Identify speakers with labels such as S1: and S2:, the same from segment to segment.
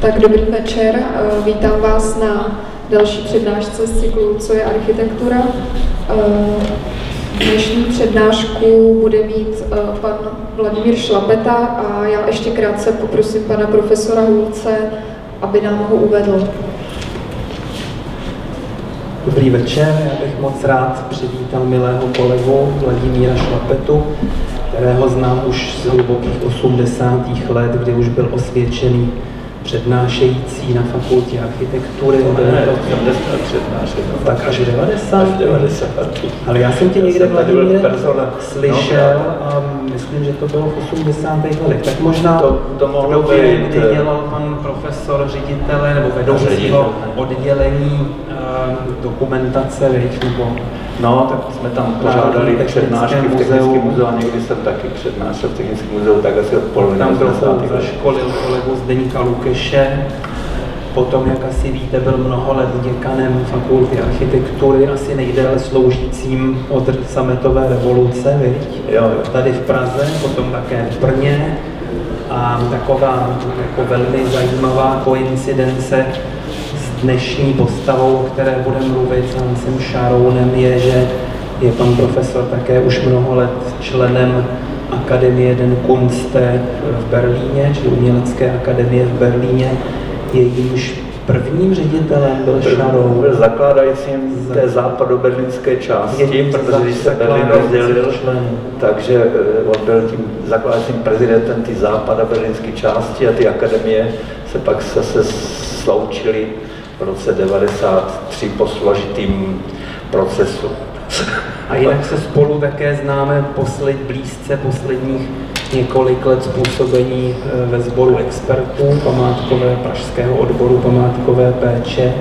S1: Tak dobrý večer, eh, vítám vás na další přednášce z cyklu Co je architektura. Eh, dnešní přednášku bude mít eh, pan Vladimír Šlapeta a já ještě krátce poprosím pana profesora Hulce, aby nám ho uvedl.
S2: Dobrý večer, já bych moc rád přivítal milého kolegu Vladimíra Šlapetu, kterého znám už z hlubokých 80. let, kdy už byl osvědčený přednášející na fakultě architektury.
S3: To ne, to přednášet. No,
S2: tak až 90.
S3: Až 90.
S2: Ale já jsem tě někde Vladimíre
S3: persona.
S2: slyšel no, a myslím, že to bylo v 80. letech. Tak možná
S3: to, to mohlo
S2: v době,
S3: být,
S2: kdy dělal pan profesor ředitele nebo vedoucího oddělení uh, dokumentace, nebo
S3: No, tak jsme tam pořádali přednášky v Technickém muzeu a někdy jsem taky přednášel v Technickém muzeu, tak asi od poloviny
S2: Tam trochu zaškolil kolegu Zdeníka Lukeše, Potom, jak asi víte, byl mnoho let děkanem fakulty architektury, asi nejdéle sloužícím od sametové revoluce, viď?
S3: Jo, jo.
S2: Tady v Praze, potom také v Brně. A taková jako velmi zajímavá koincidence dnešní postavou, o které bude mluvit s Hansem Šarounem, je, že je pan profesor také už mnoho let členem Akademie den Kunste v Berlíně, či Umělecké akademie v Berlíně, jejímž prvním ředitelem byl Šarou.
S3: Byl zakládajícím té západoberlínské části, protože když se Berlín rozdělil, takže eh, on byl tím zakládajícím prezidentem té západoberlínské části a ty akademie se pak zase sloučily v roce 93 po složitým procesu.
S2: A jinak se spolu také známe posled, blízce posledních několik let způsobení eh, ve sboru expertů památkové pražského odboru památkové péče,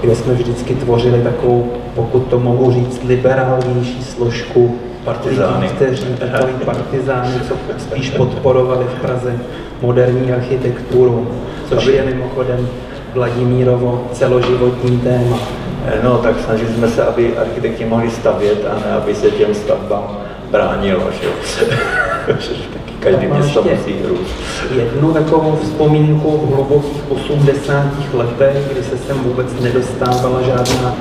S2: kde jsme vždycky tvořili takovou, pokud to mohu říct, liberálnější složku
S3: partizány.
S2: lidí, kteří takový partizány, co spíš podporovali v Praze moderní architekturu, což je mimochodem Vladimírovo celoživotní téma.
S3: No, tak snažili jsme se, aby architekti mohli stavět a ne, aby se těm stavbám bránilo. Že? Taky každý město musí růst.
S2: Jednu takovou vzpomínku v hlubokých 80. letech, kdy se sem vůbec nedostávala žádná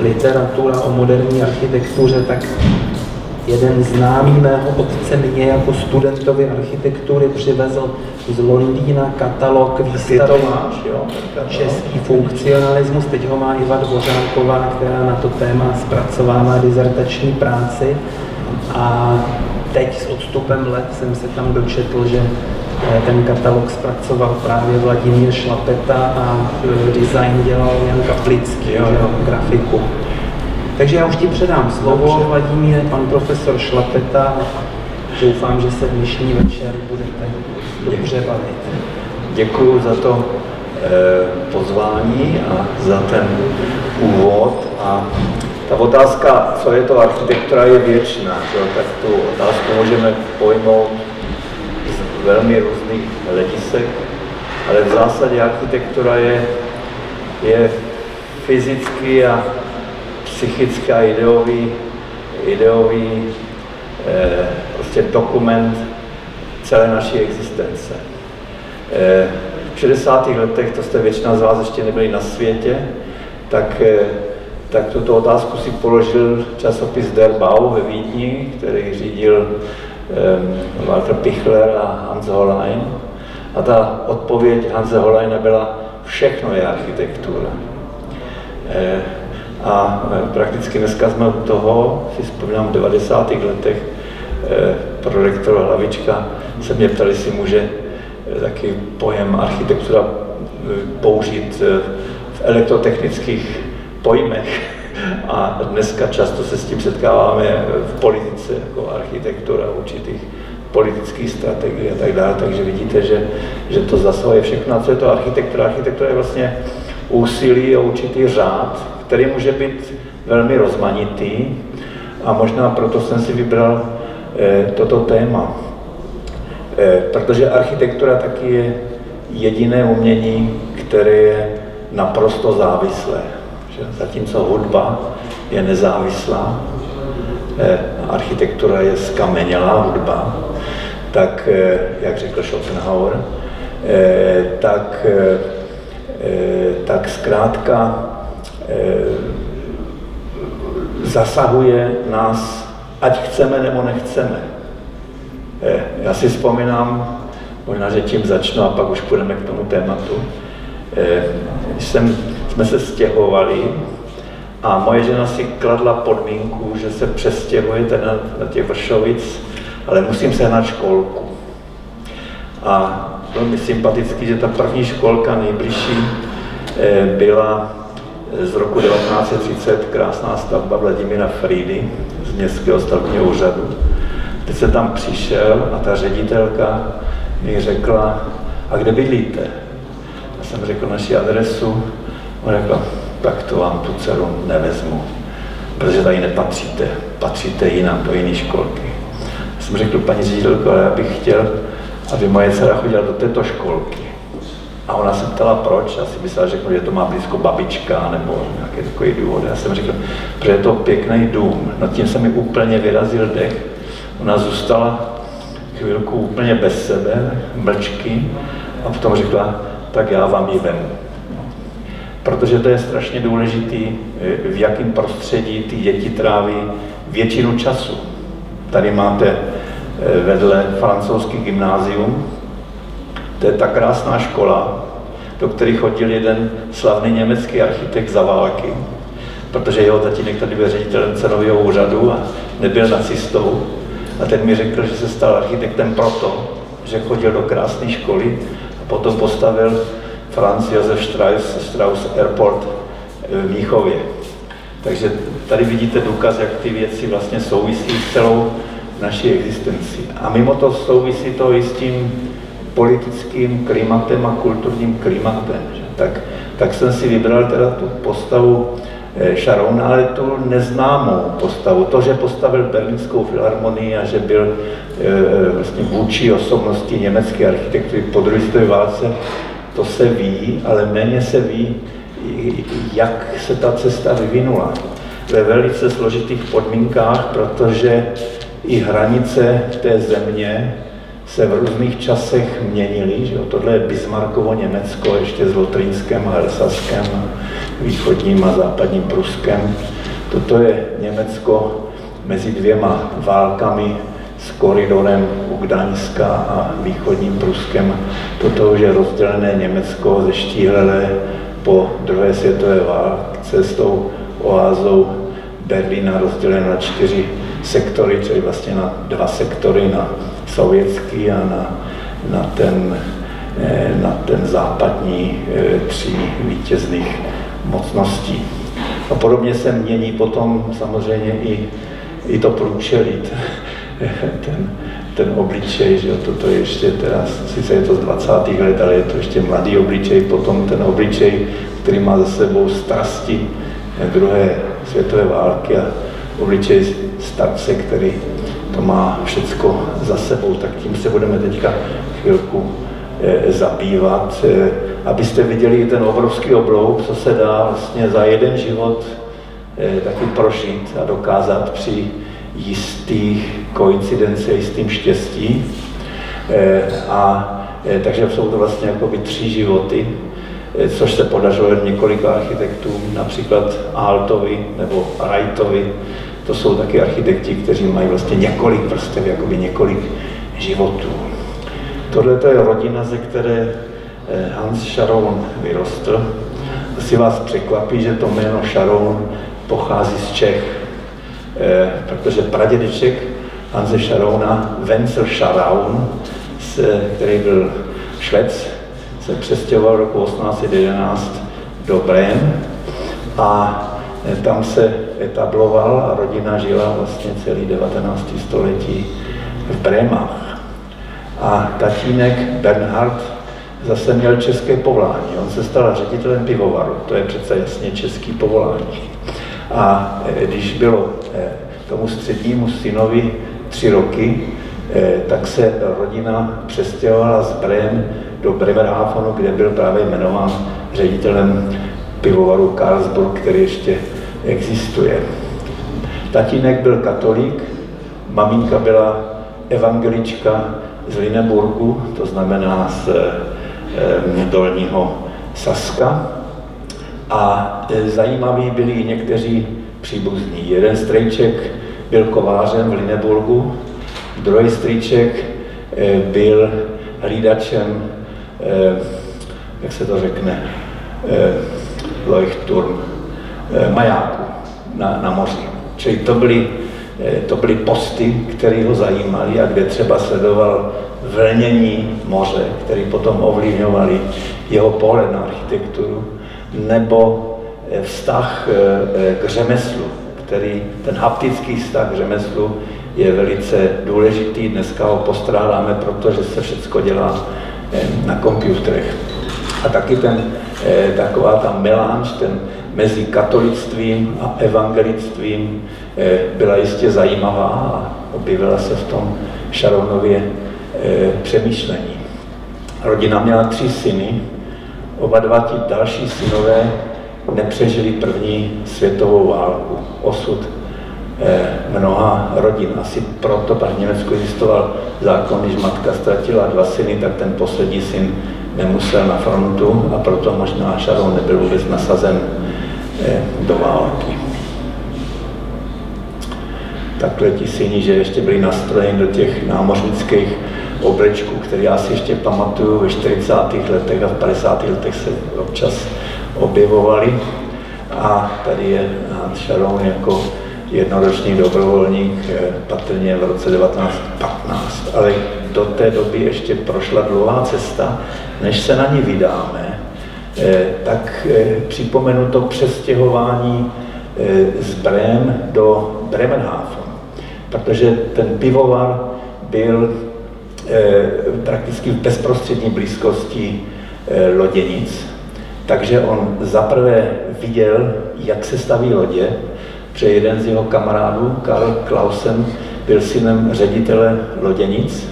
S2: literatura o moderní architektuře, tak jeden známý mého otce mě jako studentovi architektury přivezl z Londýna katalog výstavy
S3: máš, jo?
S2: Český funkcionalismus, teď ho má Iva Dvořáková, která na to téma zpracovává dizertační práci. A teď s odstupem let jsem se tam dočetl, že eh, ten katalog zpracoval právě Vladimír Šlapeta a eh, design dělal Jan Kaplický, jo, jo. grafiku. Takže já už ti předám slovo, Dobře. Vladimír, pan profesor Šlapeta. Doufám, že se dnešní večer budete dobře bavit.
S3: Děkuji za to eh, pozvání a za ten úvod. A ta otázka, co je to architektura, je věčná. Že? Tak tu otázku můžeme pojmout z velmi různých hledisek, ale v zásadě architektura je, je fyzicky a psychický a ideový, ideový eh, prostě dokument celé naší existence. Eh, v 60. letech, to jste většina z vás ještě nebyli na světě, tak, eh, tak tuto otázku si položil časopis Der Bau ve Vídni, který řídil eh, Walter Pichler a Hans Hollein. A ta odpověď Hanse Holleina byla, všechno je architektura. Eh, a e, prakticky dneska jsme u toho, si vzpomínám v 90. letech, e, pro rektora Hlavička se mě ptali, jestli může e, taky pojem architektura použít v elektrotechnických pojmech. A dneska často se s tím setkáváme v politice, jako architektura určitých politických strategií a tak dále. Takže vidíte, že, že to zasahuje všechno. Co je to architektura? Architektura je vlastně úsilí o určitý řád, který může být velmi rozmanitý a možná proto jsem si vybral eh, toto téma. Eh, protože architektura taky je jediné umění, které je naprosto závislé. Že? Zatímco hudba je nezávislá, eh, architektura je skamenělá hudba, tak, jak řekl Schopenhauer, tak tak zkrátka zasahuje nás, ať chceme nebo nechceme. Já si vzpomínám, možná, že tím začnu a pak už půjdeme k tomu tématu. Jsem, jsme se stěhovali a moje žena si kladla podmínku, že se přestěhuje teda na těch Vršovic, ale musím se na školku. A bylo mi sympatický, že ta první školka nejbližší eh, byla z roku 1930 krásná stavba Vladimíra Fridy z městského stavebního úřadu. Teď se tam přišel a ta ředitelka mi řekla, a kde bydlíte? Já jsem řekl naši adresu. On řekl, tak to vám tu dceru nevezmu, protože tady nepatříte, patříte jinam do jiné školky. Já jsem řekl, paní ředitelko, ale já bych chtěl, aby moje dcera chodila do této školky. A ona se ptala, proč. Já si myslela, že, že to má blízko babička nebo nějaký takový důvod. Já jsem řekl, že je to pěkný dům. Nad tím se mi úplně vyrazil dech. Ona zůstala chvilku úplně bez sebe, mlčky, a potom řekla, tak já vám ji vemu protože to je strašně důležitý, eh, v jakém prostředí ty děti tráví většinu času. Tady máte vedle francouzský gymnázium, to je ta krásná škola, do které chodil jeden slavný německý architekt za války, protože jeho tatínek tady byl ředitelem cenového úřadu a nebyl nacistou. A ten mi řekl, že se stal architektem proto, že chodil do krásné školy a potom postavil Franz Josef Strauss, Strauss Airport v Míchově. Takže tady vidíte důkaz, jak ty věci vlastně souvisí s celou naší existenci. A mimo to souvisí to i s tím politickým klimatem a kulturním klimatem. Že? Tak, tak jsem si vybral teda tu postavu Šarouna, eh, ale tu neznámou postavu. To, že postavil Berlínskou filharmonii a že byl e, vlastně vůči osobnosti německé architektury po druhé válce, to se ví, ale méně se ví, jak se ta cesta vyvinula. Ve velice složitých podmínkách, protože i hranice té země se v různých časech měnily. Že? Tohle je Bismarckovo Německo, ještě s Lotrinskem a Elsaskem, východním a západním Pruskem. Toto je Německo mezi dvěma válkami s koridorem u Gdaňska a východním Pruskem. Toto už je rozdělené Německo ze štíhlé po druhé světové válce s tou oázou Berlína rozdělené na čtyři sektory, čili vlastně na dva sektory, na sovětský a na, na, ten, eh, na ten západní eh, tří vítězných mocností. A podobně se mění potom samozřejmě i, i to průčelí. ten, ten obličej, že jo, toto je ještě teda, sice je to z 20. let, ale je to ještě mladý obličej, potom ten obličej, který má za sebou strasti druhé světové války a obličej starce, který to má všecko za sebou, tak tím se budeme teďka chvilku e, zabývat, e, abyste viděli ten obrovský oblouk, co se dá vlastně za jeden život e, taky prožít a dokázat při jistých koincidence, jistým štěstí. Eh, a eh, takže jsou to vlastně jakoby tři životy, eh, což se podařilo několika architektům, například Altovi nebo Wrightovi. To jsou taky architekti, kteří mají vlastně několik vrstev, jakoby několik životů. Tohle je rodina, ze které Hans Sharon vyrostl. Asi vás překvapí, že to jméno Sharon pochází z Čech, Eh, protože pradědeček Hanze Šarouna, Wenzel Scharaun, který byl švec, se přestěhoval roku 1811 do Brém a eh, tam se etabloval a rodina žila vlastně celý 19. století v Brémách. A tatínek Bernhard zase měl české povolání. On se stal ředitelem pivovaru, to je přece jasně český povolání. A e, když bylo e, tomu střednímu synovi tři roky, e, tak se rodina přestěhovala z Brem do Bremerhavenu, kde byl právě jmenován ředitelem pivovaru Karlsburg, který ještě existuje. Tatínek byl katolík, maminka byla evangelička z Lineburgu, to znamená z dolního Saska. A zajímaví byli někteří příbuzní. Jeden strejček byl kovářem v Lineburgu, druhý strýček byl hlídačem, jak se to řekne, Leuchtturm, majáku na, na moři. Čili to byly, to byly posty, které ho zajímaly a kde třeba sledoval vlnění moře, které potom ovlivňovaly jeho pohled na architekturu, nebo vztah k řemeslu, který, ten haptický vztah k řemeslu je velice důležitý. Dneska ho postrádáme, protože se všechno dělá na počítačech. A taky ten, taková ta melanž, ten mezi katolictvím a evangelictvím byla jistě zajímavá a objevila se v tom Šaronově přemýšlení. Rodina měla tři syny, oba dva ti další synové nepřežili první světovou válku. Osud mnoha rodin. Asi proto pak v Německu existoval zákon, když matka ztratila dva syny, tak ten poslední syn nemusel na frontu a proto možná Šaron nebyl vůbec nasazen do války. Takhle ti syni, že ještě byli nastrojeni do těch námořnických oblečků, které já si ještě pamatuju ve 40. letech a v 50. letech se občas objevovali. A tady je Sharon jako jednoročný dobrovolník, patrně v roce 1915. Ale do té doby ještě prošla dlouhá cesta, než se na ní vydáme. Tak připomenu to přestěhování z Brém do Bremenhaven, protože ten pivovar byl prakticky v bezprostřední blízkosti loděnic, takže on zaprvé viděl, jak se staví lodě, protože jeden z jeho kamarádů, Karl Klausen, byl synem ředitele loděnic.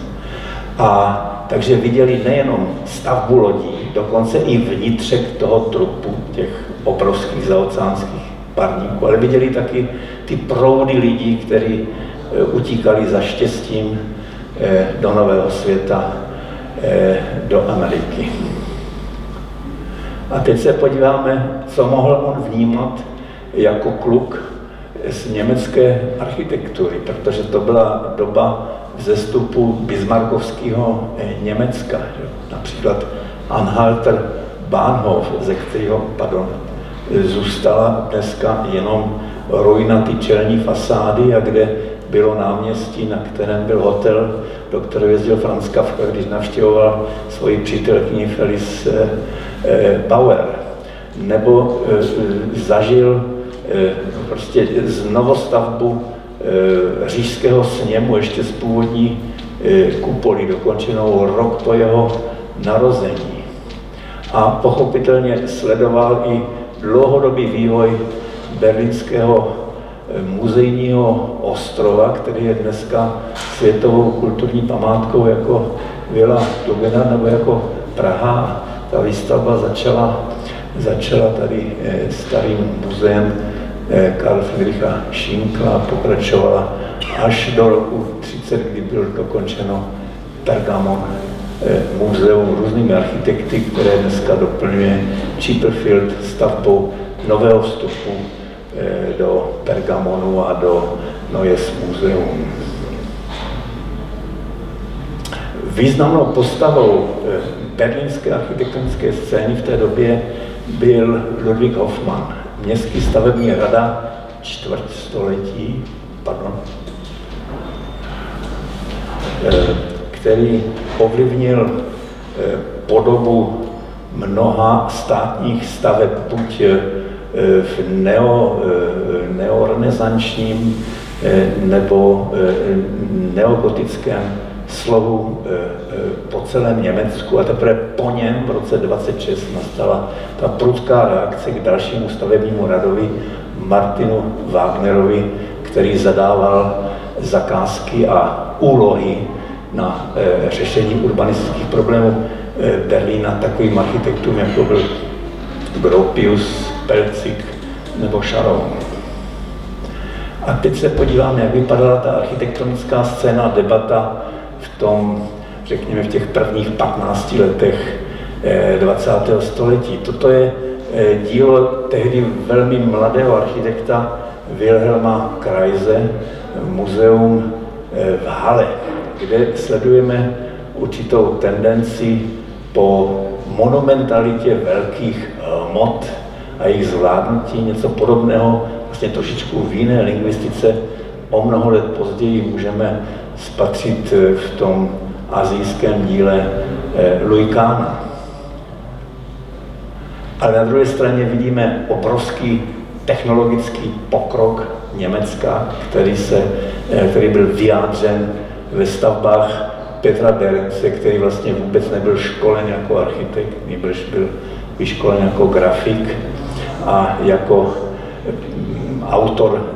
S3: A takže viděli nejenom stavbu lodí, dokonce i vnitřek toho trupu, těch obrovských zaoceánských parníků, ale viděli taky ty proudy lidí, kteří utíkali za štěstím do nového světa, do Ameriky. A teď se podíváme, co mohl on vnímat jako kluk z německé architektury, protože to byla doba vzestupu bismarckovského Německa. Například Anhalter Bahnhof, ze kterého pardon, zůstala dneska jenom ruina ty čelní fasády a kde bylo náměstí, na kterém byl hotel, do kterého jezdil Franz Kafka, když navštěvoval svoji přítelkyni Felis Bauer. Nebo zažil prostě znovostavbu říšského sněmu ještě z původní kupoly, dokončenou rok po jeho narození. A pochopitelně sledoval i dlouhodobý vývoj berlínského muzejního ostrova, který je dneska světovou kulturní památkou jako Vila Tugena nebo jako Praha. Ta výstavba začala, začala tady starým muzeem Karl Friedricha Schinkla, pokračovala až do roku 30, kdy bylo dokončeno Pergamon muzeum různými architekty, které dneska doplňuje Chipperfield stavbou nového vstupu do Pergamonu a do Neues Muzeum. Významnou postavou berlínské architektonické scény v té době byl Ludwig Hoffmann, městský stavební rada čtvrtstoletí, pardon, který ovlivnil podobu mnoha státních staveb, buď v neo, neorenesančním nebo neogotickém slohu po celém Německu. A teprve po něm v roce 26 nastala ta prudká reakce k dalšímu stavebnímu radovi Martinu Wagnerovi, který zadával zakázky a úlohy na řešení urbanistických problémů Berlína takovým architektům, jako byl Gropius, Pelcik nebo Šaron. A teď se podíváme, jak vypadala ta architektonická scéna, debata v tom, řekněme, v těch prvních 15 letech 20. století. Toto je dílo tehdy velmi mladého architekta Wilhelma Kreise, muzeum v Hale, kde sledujeme určitou tendenci po monumentalitě velkých hmot a jejich zvládnutí, něco podobného, vlastně trošičku v jiné lingvistice, o mnoho let později můžeme spatřit v tom azijském díle Lujkána. Ale na druhé straně vidíme obrovský technologický pokrok Německa, který, se, který byl vyjádřen ve stavbách Petra Berence, který vlastně vůbec nebyl školen jako architekt, nebož byl vyškolen jako grafik a jako mm, autor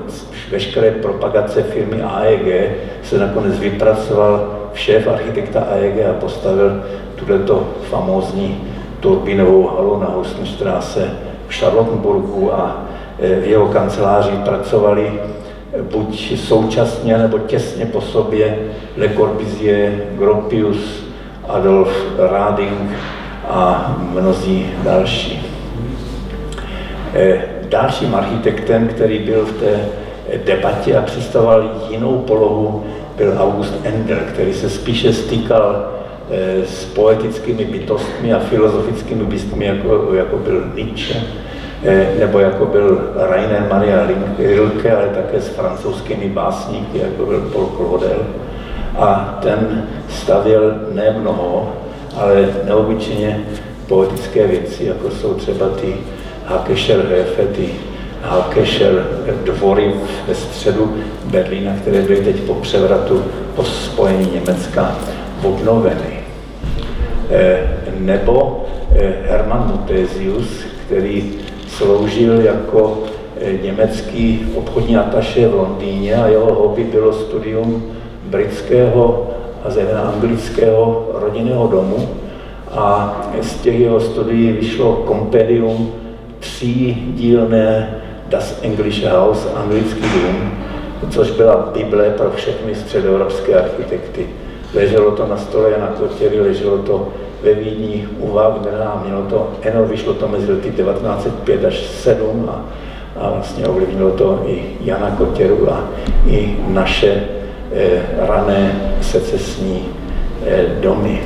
S3: veškeré propagace firmy AEG se nakonec vypracoval šéf architekta AEG a postavil tuto famózní turbinovou halu na Hussenstraße v Charlottenburgu a e, v jeho kanceláři pracovali buď současně nebo těsně po sobě Le Corbusier, Gropius, Adolf Rading a mnozí další. Eh, dalším architektem, který byl v té debatě a představoval jinou polohu, byl August Endel, který se spíše stýkal eh, s poetickými bytostmi a filozofickými bytostmi, jako, jako byl Nietzsche, nebo jako byl Rainer Maria Rilke, ale také s francouzskými básníky, jako byl Paul Claudel. A ten stavěl ne mnoho, ale neobyčejně poetické věci, jako jsou třeba ty Hakescher Höfe, ty Hakescher dvory ve středu Berlína, které byly teď po převratu, po spojení Německa obnoveny. Eh, nebo eh, Hermann Muthesius, který sloužil jako eh, německý obchodní ataše v Londýně a jeho hobby bylo studium britského a zejména anglického rodinného domu. A z těch jeho studií vyšlo kompendium třídílné Das Englische House, anglický dům, což byla Bible pro všechny středoevropské architekty. Leželo to na stole na Kotěry, leželo to ve Vídni u Wagnera a mělo to, eno vyšlo to mezi lety 1905 až 7 a, a vlastně ovlivnilo to i Jana Kotěru a i naše eh, rané secesní eh, domy.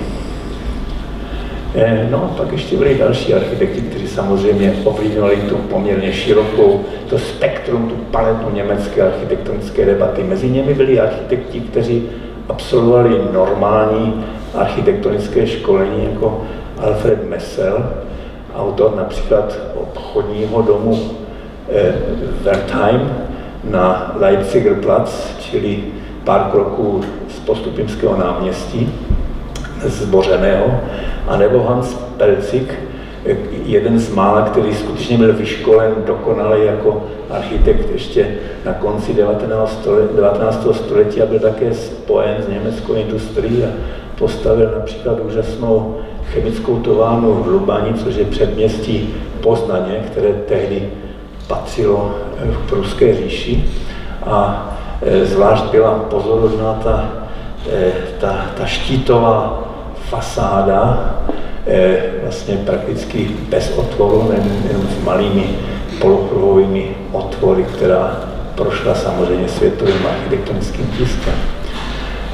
S3: Eh, no, pak ještě byli další architekti, kteří samozřejmě ovlivňovali tu poměrně širokou, to spektrum, tu paletu německé architektonické debaty. Mezi nimi byli architekti, kteří absolvovali normální architektonické školení jako Alfred Messel, autor například obchodního domu eh, Wertheim na Leipziger Platz, čili pár kroků z postupimského náměstí, zbořeného, anebo Hans Pelcik, jeden z mála, který skutečně byl vyškolen dokonale jako architekt ještě na konci 19. století, 19. století a byl také spojen s německou industrií a postavil například úžasnou chemickou továrnu v Lubani, což je předměstí Poznaně, které tehdy patřilo k pruské říši. A e, zvlášť byla pozorodná ta, e, ta, ta štítová fasáda, vlastně prakticky bez otvoru, jenom s malými polokruhovými otvory, která prošla samozřejmě světovým architektonickým tiskem.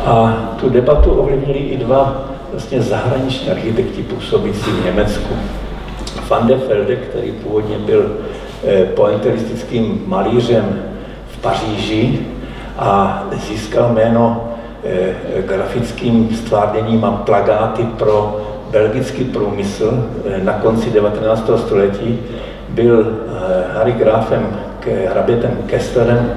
S3: A tu debatu ovlivnili i dva vlastně zahraniční architekti působící v Německu. Van de Velde, který původně byl eh, pointeristickým malířem v Paříži a získal jméno eh, grafickým stvárněním a plagáty pro belgický průmysl eh, na konci 19. století, byl Harry Grafem, hrabětem Kesslerem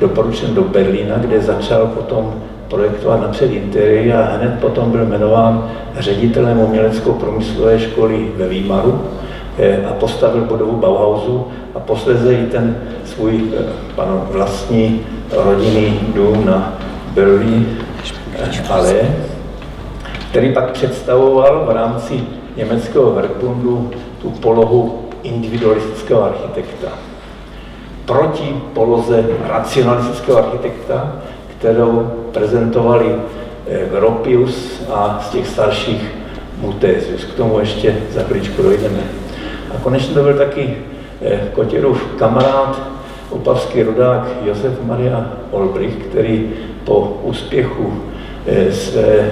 S3: doporučen do Berlína, kde začal potom projektovat napřed interiéry a hned potom byl jmenován ředitelem umělecko-průmyslové školy ve Výmaru eh, a postavil budovu Bauhausu a posledně i ten svůj eh, pan, vlastní rodinný dům na Berlín eh, ale který pak představoval v rámci německého Werkbundu tu polohu individualistického architekta. Proti poloze racionalistického architekta, kterou prezentovali eh, Gropius a z těch starších Mutézius. K tomu ještě za chvíličku dojdeme. A konečně to byl taky Kotěrův kamarád, opavský rodák Josef Maria Olbrich, který po úspěchu své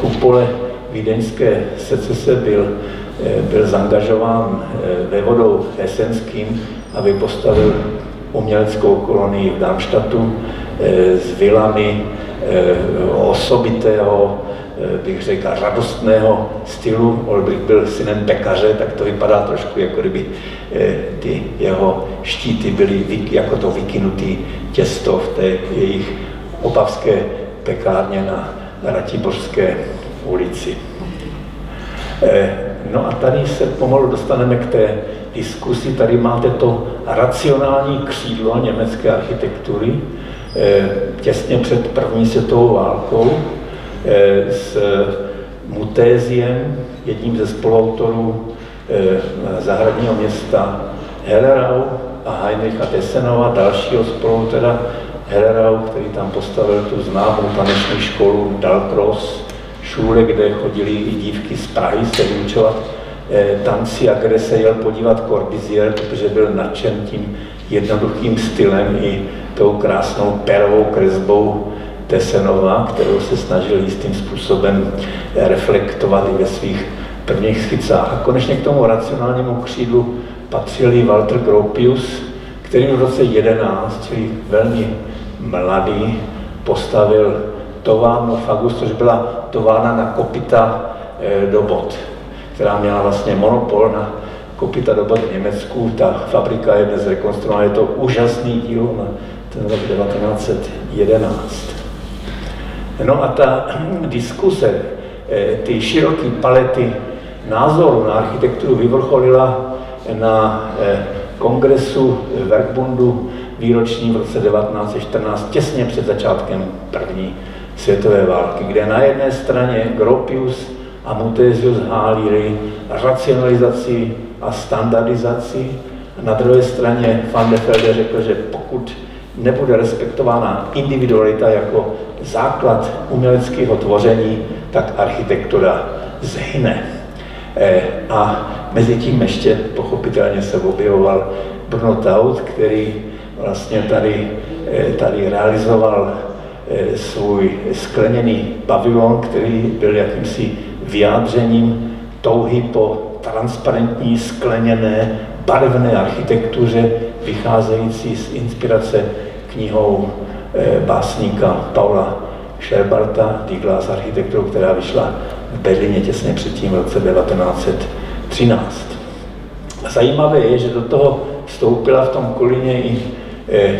S3: kupole vídeňské secese byl, byl zangažován ve vodou Hesenským, aby postavil uměleckou kolonii v Darmstadtu s vilami osobitého Eh, bych řekl, radostného stylu. Olbrich byl synem pekaře, tak to vypadá trošku, jako kdyby eh, ty jeho štíty byly jako to vykynutý těsto v té jejich opavské pekárně na Ratibořské ulici. Eh, no a tady se pomalu dostaneme k té diskusi. Tady máte to racionální křídlo německé architektury těsně před první světovou válkou, Eh, s Mutéziem, jedním ze spoluautorů eh, zahradního města Hellerau a Heinricha Tessenova, dalšího spoluautora Hellerau, který tam postavil tu známou taneční školu Dalkros, šule, kde chodili i dívky z Prahy se vyučovat eh, tanci a kde se jel podívat Corbusier, protože byl nadšen tím jednoduchým stylem i tou krásnou perovou kresbou Tesenova, kterou se snažil jistým způsobem reflektovat i ve svých prvních schicách. A konečně k tomu racionálnímu křídlu patřil i Walter Gropius, který v roce 11, čili velmi mladý, postavil továrnu Fagus, což byla továrna na kopita eh, do bod, která měla vlastně monopol na kopita do bod v Německu. Ta fabrika je dnes rekonstruována, je to úžasný díl na ten rok 1911. No a ta diskuse, eh, ty široké palety názorů na architekturu vyvrcholila na eh, kongresu Werkbundu výročním v roce 1914, těsně před začátkem první světové války, kde na jedné straně Gropius a Mutézius hálili racionalizaci a standardizaci, a na druhé straně Van de Velde řekl, že pokud nebude respektována individualita jako základ uměleckého tvoření, tak architektura zhyne. E, a mezi tím ještě pochopitelně se objevoval Bruno Taut, který vlastně tady, e, tady realizoval e, svůj skleněný pavilon, který byl jakýmsi vyjádřením touhy po transparentní, skleněné, barevné architektuře, vycházející z inspirace knihou Eh, básníka Paula Scherbarta, Die Glas architekturu, která vyšla v Berlíně těsně předtím v roce 1913. Zajímavé je, že do toho vstoupila v tom Kolíně i eh,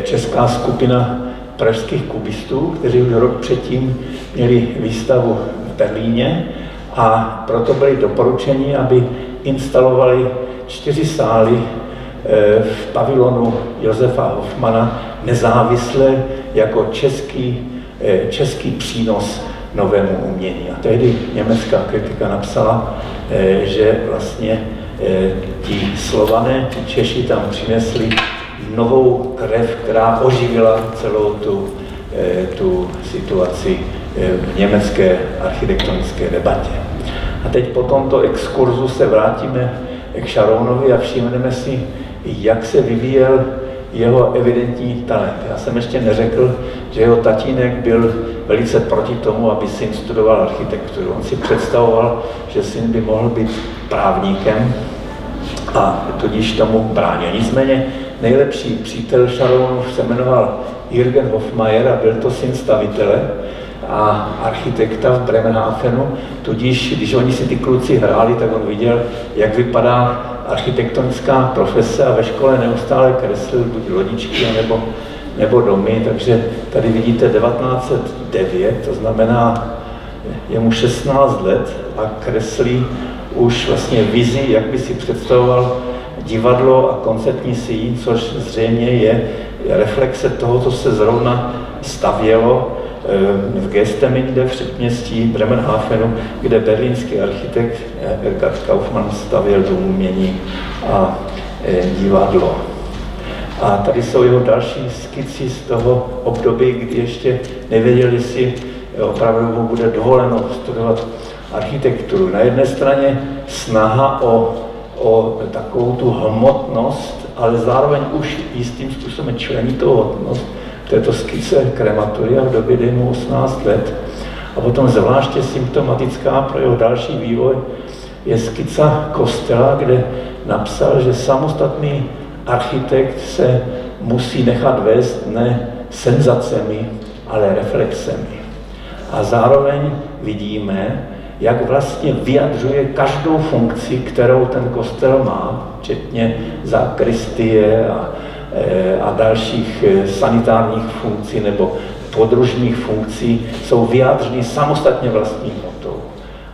S3: česká skupina pražských kubistů, kteří už rok předtím měli výstavu v Berlíně a proto byli doporučeni, aby instalovali čtyři sály eh, v pavilonu Josefa Hoffmana nezávisle jako český, eh, český přínos novému umění. A tehdy německá kritika napsala, eh, že vlastně eh, ti slované, ti Češi tam přinesli novou krev, která oživila celou tu, tu situaci v německé architektonické debatě. A teď po tomto exkurzu se vrátíme k Šarounovi a všimneme si, jak se vyvíjel jeho evidentní talent. Já jsem ještě neřekl, že jeho tatínek byl velice proti tomu, aby syn studoval architekturu. On si představoval, že syn by mohl být právníkem a tudíž tomu bránil. Nicméně nejlepší přítel Šaronův se jmenoval Jürgen Hofmeier a byl to syn stavitele a architekta v Bremenhafenu, tudíž když oni si ty kluci hráli, tak on viděl, jak vypadá architektonická profese a ve škole neustále kreslil buď lodičky nebo, nebo domy, takže tady vidíte 1909, to znamená, je mu 16 let a kreslí už vlastně vizi, jak by si představoval divadlo a koncertní síň, což zřejmě je reflexe toho, co se zrovna stavělo v Gesteminde v předměstí Bremenhafenu, kde berlínský architekt Ergard Kaufmann stavěl dům umění a e, divadlo. A tady jsou jeho další skici z toho období, kdy ještě nevěděli si opravdu mu bude dovoleno studovat architekturu. Na jedné straně snaha o, o takovou tu hmotnost, ale zároveň už jistým způsobem člení toho hmotnost této skice krematoria v době, dej mu 18 let. A potom zvláště symptomatická pro jeho další vývoj je skica kostela, kde napsal, že samostatný architekt se musí nechat vést ne senzacemi, ale reflexemi. A zároveň vidíme, jak vlastně vyjadřuje každou funkci, kterou ten kostel má, včetně zakristie a, e, a dalších e, sanitárních funkcí nebo podružních funkcí, jsou vyjádřeny samostatně vlastní motou.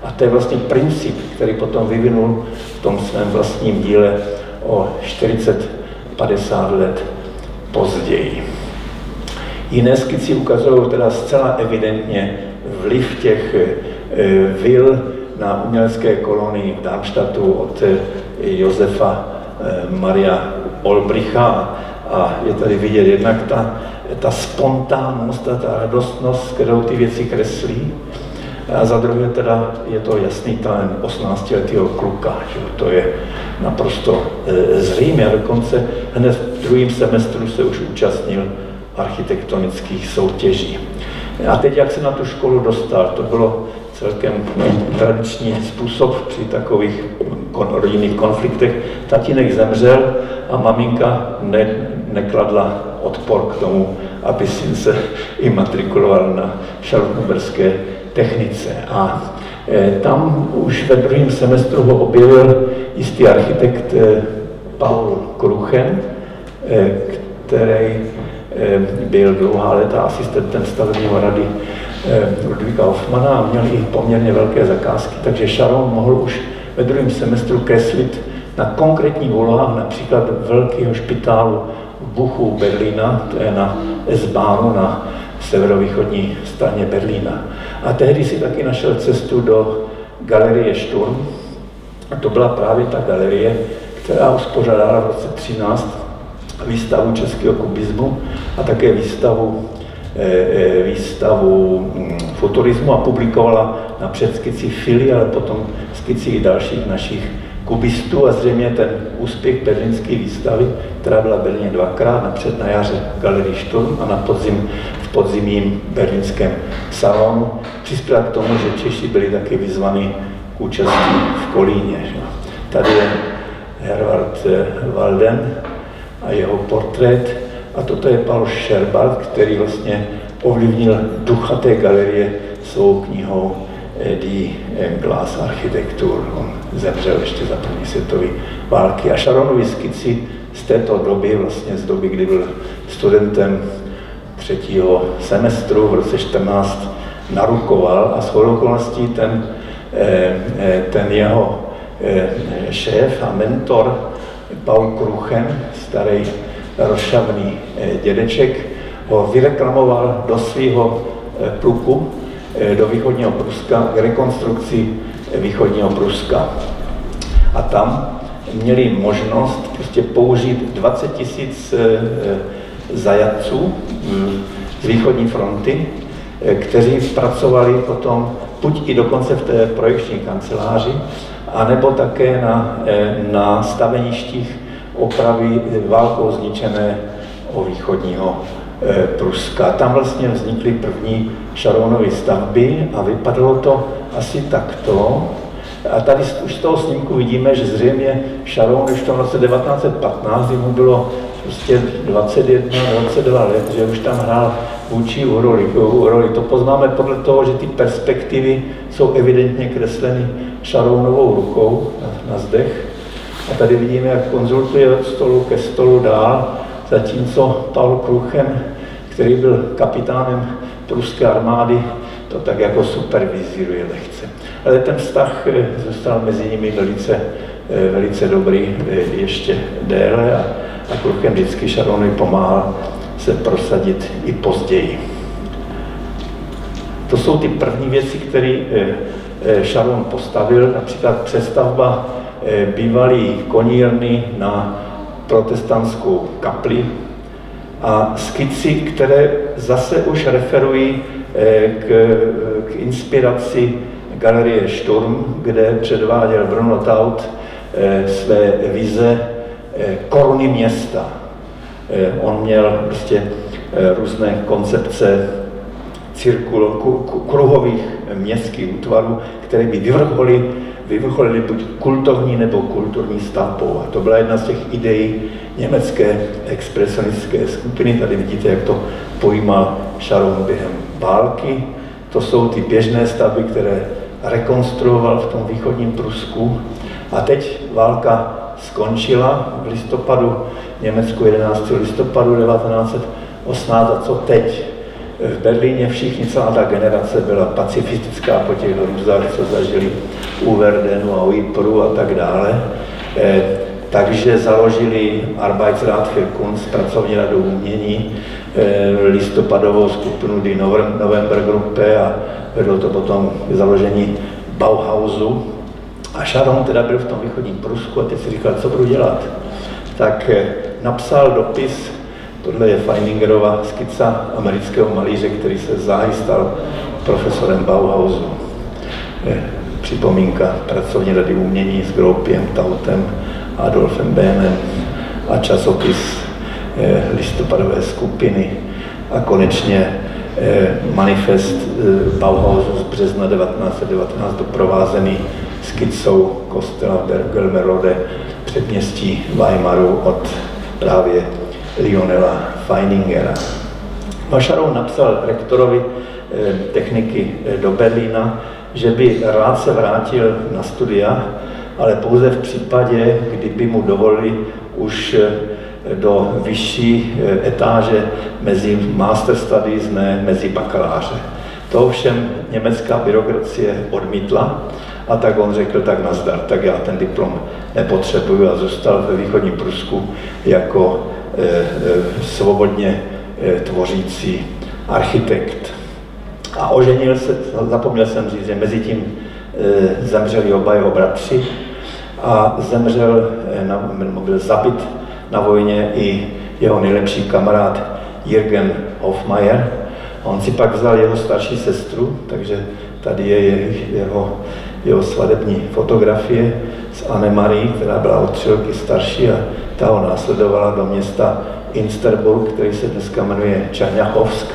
S3: A to je vlastně princip, který potom vyvinul v tom svém vlastním díle o 40-50 let později. Jiné skici ukazují teda zcela evidentně vliv těch eh, vil na umělecké kolonii v Darmstadtu od eh, Josefa eh, Maria Olbricha a je tady vidět jednak ta, ta spontánnost, ta radostnost, kterou ty věci kreslí. A za druhé teda je to jasný talent 18-letého kluka, že to je naprosto e, zřejmé a dokonce hned v druhém semestru se už účastnil architektonických soutěží. A teď, jak se na tu školu dostal, to bylo celkem tradiční způsob při takových rodinných konfliktech. Tatínek zemřel a maminka ne, nekladla odpor k tomu, aby syn se imatrikuloval na šarlotnoberské technice. A e, tam už ve druhém semestru ho objevil jistý architekt e, Paul Kruchen, e, který byl dlouhá léta asistentem stavebního rady Ludvíka Hoffmana a měl i poměrně velké zakázky, takže Sharon mohl už ve druhém semestru kreslit na konkrétní úlohách, například velkého špitálu v Buchu Berlína, to je na S-Bahnu, na severovýchodní straně Berlína. A tehdy si taky našel cestu do galerie Sturm. A to byla právě ta galerie, která uspořádala v roce 13 výstavu českého kubismu a také výstavu, eh, eh, výstavu hm, futurismu a publikovala napřed skici Fili, ale potom skici i dalších našich kubistů a zřejmě ten úspěch berlínské výstavy, která byla v Berlíně dvakrát, napřed na jaře Galerii Sturm a na podzim v podzimním berlínském salonu, přispěla k tomu, že Češi byli taky vyzvaní k účasti v Kolíně. Tady je Herwart eh, Walden a jeho portrét a toto je Paul Scherbart, který vlastně ovlivnil ducha té galerie svou knihou Die Glass Architektur. On zemřel ještě za první světové války. A Sharonovi skici z této doby, vlastně z doby, kdy byl studentem třetího semestru v roce 14 narukoval a s okolností ten, eh, eh, ten jeho eh, šéf a mentor Paul Kruchen, starý rozšavný dědeček, ho vyreklamoval do svého pluku Eh, do východního Pruska k rekonstrukci východního Pruska. A tam měli možnost prostě použít 20 tisíc eh, zajatců hm, z východní fronty, eh, kteří pracovali potom buď i dokonce v té projekční kanceláři, anebo také na, na staveništích opravy válkou zničené o východního Eh, Pruska. Tam vlastně vznikly první Šaronovy stavby a vypadalo to asi takto. A tady už z toho snímku vidíme, že zřejmě Sharon už v tom roce 1915, kdy mu bylo prostě 21, 22 let, že už tam hrál vůči roli, roli. To poznáme podle toho, že ty perspektivy jsou evidentně kresleny Sharonovou rukou na, na zdech. A tady vidíme, jak konzultuje od stolu ke stolu dál zatímco Paul Kruchen, který byl kapitánem pruské armády, to tak jako supervizíruje lehce. Ale ten vztah eh, zůstal mezi nimi velice, eh, velice dobrý eh, ještě déle a, a Kruchen vždycky Sharonovi pomáhal se prosadit i později. To jsou ty první věci, které Sharon postavil, například přestavba bývalý konírny na protestantskou kapli a skici, které zase už referují eh, k, k inspiraci galerie Sturm, kde předváděl Bruno Taut eh, své vize koruny města. On měl prostě různé koncepce cirkul, kruhových městských útvarů, které by vyvrcholily buď kultovní nebo kulturní stavbou. A to byla jedna z těch ideí německé expresionistické skupiny. Tady vidíte, jak to pojímal Sharon během války. To jsou ty běžné stavby, které rekonstruoval v tom východním Prusku. A teď válka skončila v listopadu, Německu 11. listopadu 1918. A co teď? V Berlíně všichni, celá ta generace byla pacifistická po těch hrůzách, co zažili u Verdenu a u Ypru a tak dále. Eh, takže založili Arbeitsrat für Kunst, pracovní radu umění, eh, listopadovou skupinu Die November Gruppe a vedlo to potom k založení Bauhausu. A Sharon teda byl v tom východním Prusku a teď si říkal, co budu dělat. Tak eh, napsal dopis Tohle je Feiningerova skica amerického malíře, který se záhy stal profesorem Bauhausu. Je připomínka pracovní rady umění s Gropiem, Tautem, Adolfem Bénem a časopis eh, listopadové skupiny a konečně eh, manifest eh, Bauhausu z března 1919 doprovázený skicou kostela Bergelmerode předměstí Weimaru od právě Lionela Feiningera. Mašarov napsal rektorovi eh, techniky eh, do Berlína, že by rád se vrátil na studia, ale pouze v případě, kdyby mu dovolili už eh, do vyšší etáže mezi master studies, ne mezi bakaláře. To ovšem německá byrokracie odmítla a tak on řekl, tak nazdar, tak já ten diplom nepotřebuju a zůstal ve východním Prusku jako svobodně eh, tvořící architekt. A oženil se, zapomněl jsem říct, že mezi tím zemřeli oba jeho bratři a zemřel, byl zabit na vojně i jeho nejlepší kamarád Jürgen Hofmeier. On si pak vzal jeho starší sestru, takže tady je jeho, jeho svadební fotografie s Anne Marie, která byla o tři roky starší a ta ho následovala do města Insterburg, který se dneska jmenuje Čerňachovsk.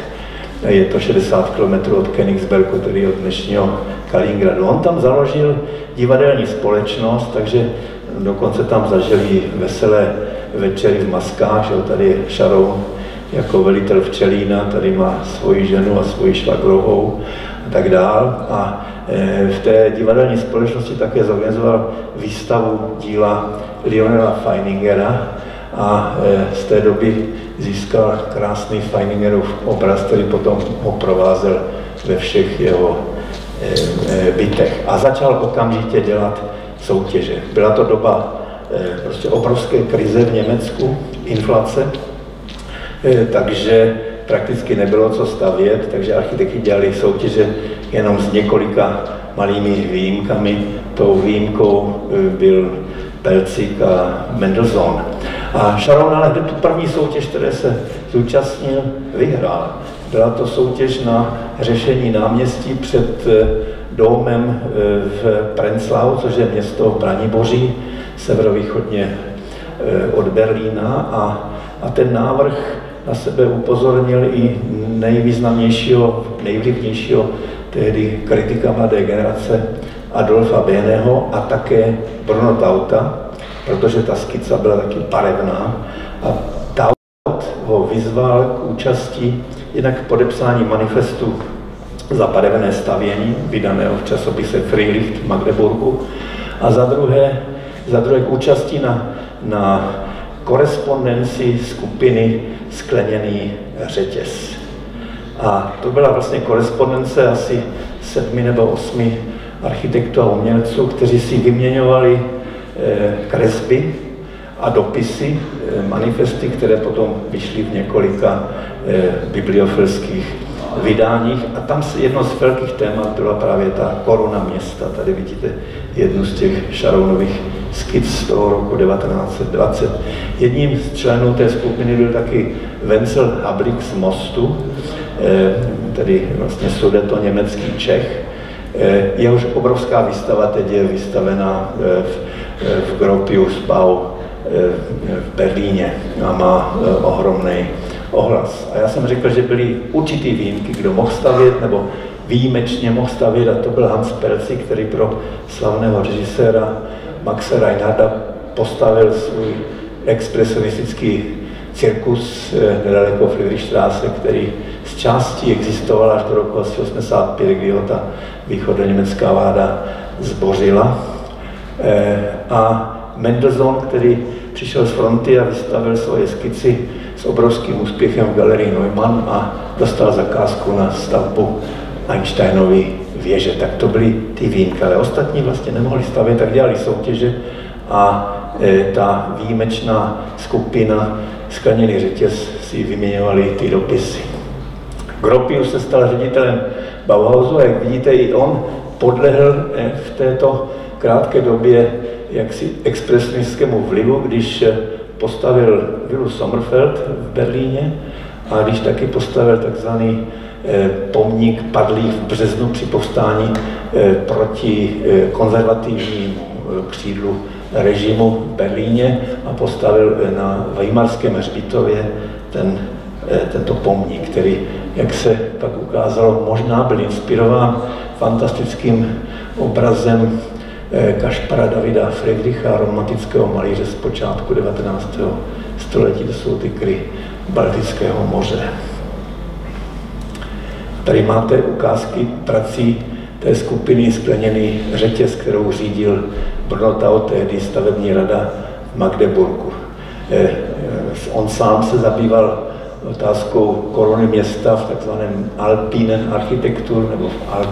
S3: Je to 60 km od Königsbergu, tedy od dnešního Kaliningradu. On tam založil divadelní společnost, takže dokonce tam zažili veselé večery v maskách, že tady je Šarou jako velitel včelína, tady má svoji ženu a svoji švagrovou a tak dál. A e, v té divadelní společnosti také zorganizoval výstavu díla Lionela Feiningera a e, z té doby získal krásný Feiningerův obraz, který potom ho provázel ve všech jeho e, bytech. A začal okamžitě dělat soutěže. Byla to doba prostě obrovské krize v Německu, inflace, takže prakticky nebylo co stavět, takže architekti dělali soutěže jenom s několika malými výjimkami. Tou výjimkou byl Pelcik a Mendelssohn. A Sharon ale tu první soutěž, které se zúčastnil, vyhrál. Byla to soutěž na řešení náměstí před eh, domem eh, v Prenzlau, což je město Braniboří, severovýchodně od Berlína a, a ten návrh na sebe upozornil i nejvýznamnějšího, nejvlivnějšího tehdy kritika mladé generace Adolfa Béneho a také Bruno Tauta, protože ta skica byla taky barevná. A Taut ho vyzval k účasti jednak k podepsání manifestu za barevné stavění, vydaného v časopise Freilicht v Magdeburgu, a za druhé, za druhé k účasti na, na korespondenci skupiny Skleněný řetěz. A to byla vlastně korespondence asi sedmi nebo osmi architektů a umělců, kteří si vyměňovali eh, kresby a dopisy, eh, manifesty, které potom vyšly v několika eh, bibliofilských vydáních. A tam jedno z velkých témat byla právě ta koruna města. Tady vidíte jednu z těch Šarounových skic z toho roku 1920. Jedním z členů té skupiny byl taky Wenzel Hablik z Mostu, tedy vlastně sudeto německý Čech, Jehož obrovská výstava teď je vystavená v, v Gropius Bau v Berlíně a má ohromný ohlas. A já jsem řekl, že byly určitý výjimky, kdo mohl stavět, nebo výjimečně mohl stavět, a to byl Hans Perci, který pro slavného režiséra Maxe Reinharda postavil svůj expresionistický cirkus eh, nedaleko Friedrichstraße, který z části existoval až do roku 1985, kdy ho ta východoněmecká vláda zbořila. Eh, a Mendelssohn, který přišel z fronty a vystavil svoje skici s obrovským úspěchem v galerii Neumann a dostal zakázku na stavbu Einsteinovy věže. Tak to byly ty výjimky, ale ostatní vlastně nemohli stavět, tak dělali soutěže a e, ta výjimečná skupina skleněný řetěz si vyměňovali ty dopisy. Gropius se stal ředitelem Bauhausu a jak vidíte, i on podlehl e, v této krátké době jaksi expresionistickému vlivu, když e, postavil vilu Sommerfeld v Berlíně a když taky postavil takzvaný Eh, pomník padlý v březnu při povstání eh, proti eh, konzervativnímu křídlu režimu v Berlíně a postavil na Weimarském hřbitově ten, tento pomník, který, jak se pak ukázalo, možná byl inspirován fantastickým obrazem Kašpara Davida Friedricha, romantického malíře z počátku 19. století, to jsou ty kry Baltického moře. Tady máte ukázky prací té skupiny Skleněný řetěz, kterou řídil Brnotao, tehdy stavební rada v Magdeburgu. Eh, eh, on sám se zabýval otázkou korony města v takzvaném Alpine architektur, nebo v Alp,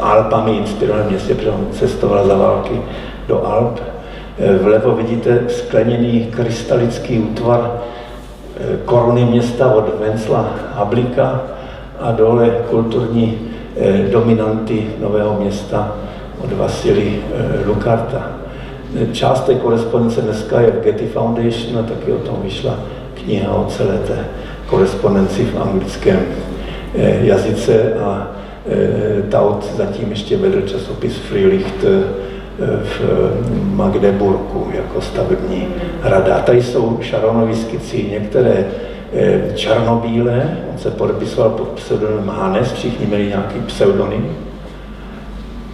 S3: Alpami inspirovaném městě, protože on cestoval za války do Alp. Eh, vlevo vidíte skleněný krystalický útvar korony města od Vencla Hablika, a dole kulturní eh, dominanty Nového města od Vasily eh, Lukarta. Část té korespondence dneska je v Getty Foundation a taky o tom vyšla kniha o celé té korespondenci v anglickém eh, jazyce a Taut zatím ještě vedl časopis Freilicht v Magdeburku jako stavební rada. Tady jsou Šaronovy skici, některé Eh, černobílé, on se podepisoval pod pseudonymem Hanes, všichni měli nějaký pseudonym,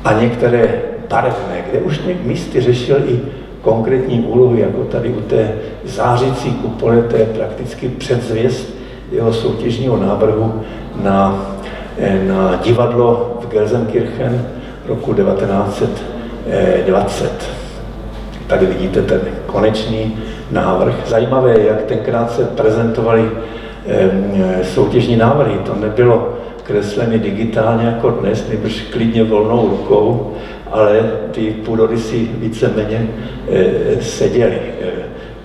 S3: a některé barevné, kde už místy řešil i konkrétní úlohy, jako tady u té zářící kupole, to je prakticky předzvěst jeho soutěžního návrhu na, eh, na divadlo v Gelsenkirchen roku 1920. Tady vidíte ten konečný návrh. Zajímavé je, jak tenkrát se prezentovaly soutěžní návrhy. To nebylo kresleny digitálně jako dnes, nebož klidně volnou rukou, ale ty půdorysy víceméně e, seděly. E,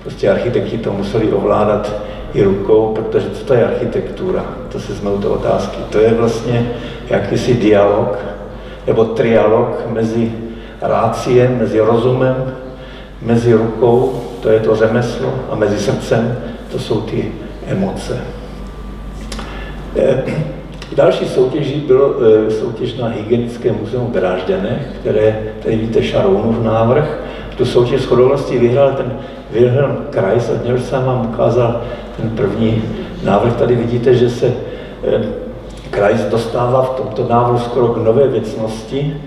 S3: prostě architekti to museli ovládat i rukou, protože co to je architektura? To se zmou to otázky. To je vlastně jakýsi dialog nebo trialog mezi ráciem, mezi rozumem, mezi rukou to je to řemeslo, a mezi srdcem, to jsou ty emoce. Eh, další soutěží bylo eh, soutěž na Hygienické muzeum v Drážděnech, které, tady víte v návrh. Tu soutěž s chodovností vyhrál ten Wilhelm Kreis, a měl jsem vám ukázal ten první návrh. Tady vidíte, že se eh, Kreis dostává v tomto návrhu skoro k nové věcnosti,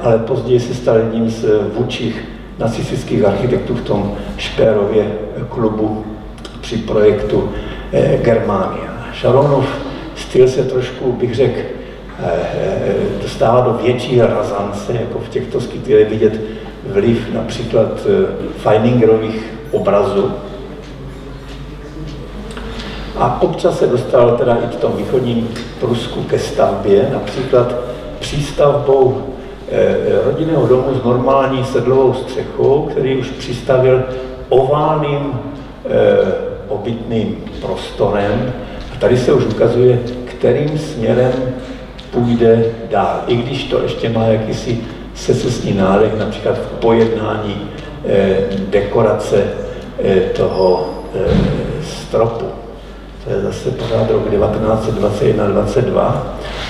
S3: ale později se stal jedním z vůčích nacistických architektů v tom Špérově klubu při projektu eh, Germania. Šaronov styl se trošku, bych řekl, eh, eh, dostává do větší razance, jako v těchto je vidět vliv například Feiningerových obrazů. A občas se dostal teda i v tom východním Prusku ke stavbě, například přístavbou rodinného domu s normální sedlovou střechou, který už přistavil oválným eh, obytným prostorem. A tady se už ukazuje, kterým směrem půjde dál. I když to ještě má jakýsi secesní nádech, například v pojednání eh, dekorace toho stropu. to je zase pořád rok 1921-22.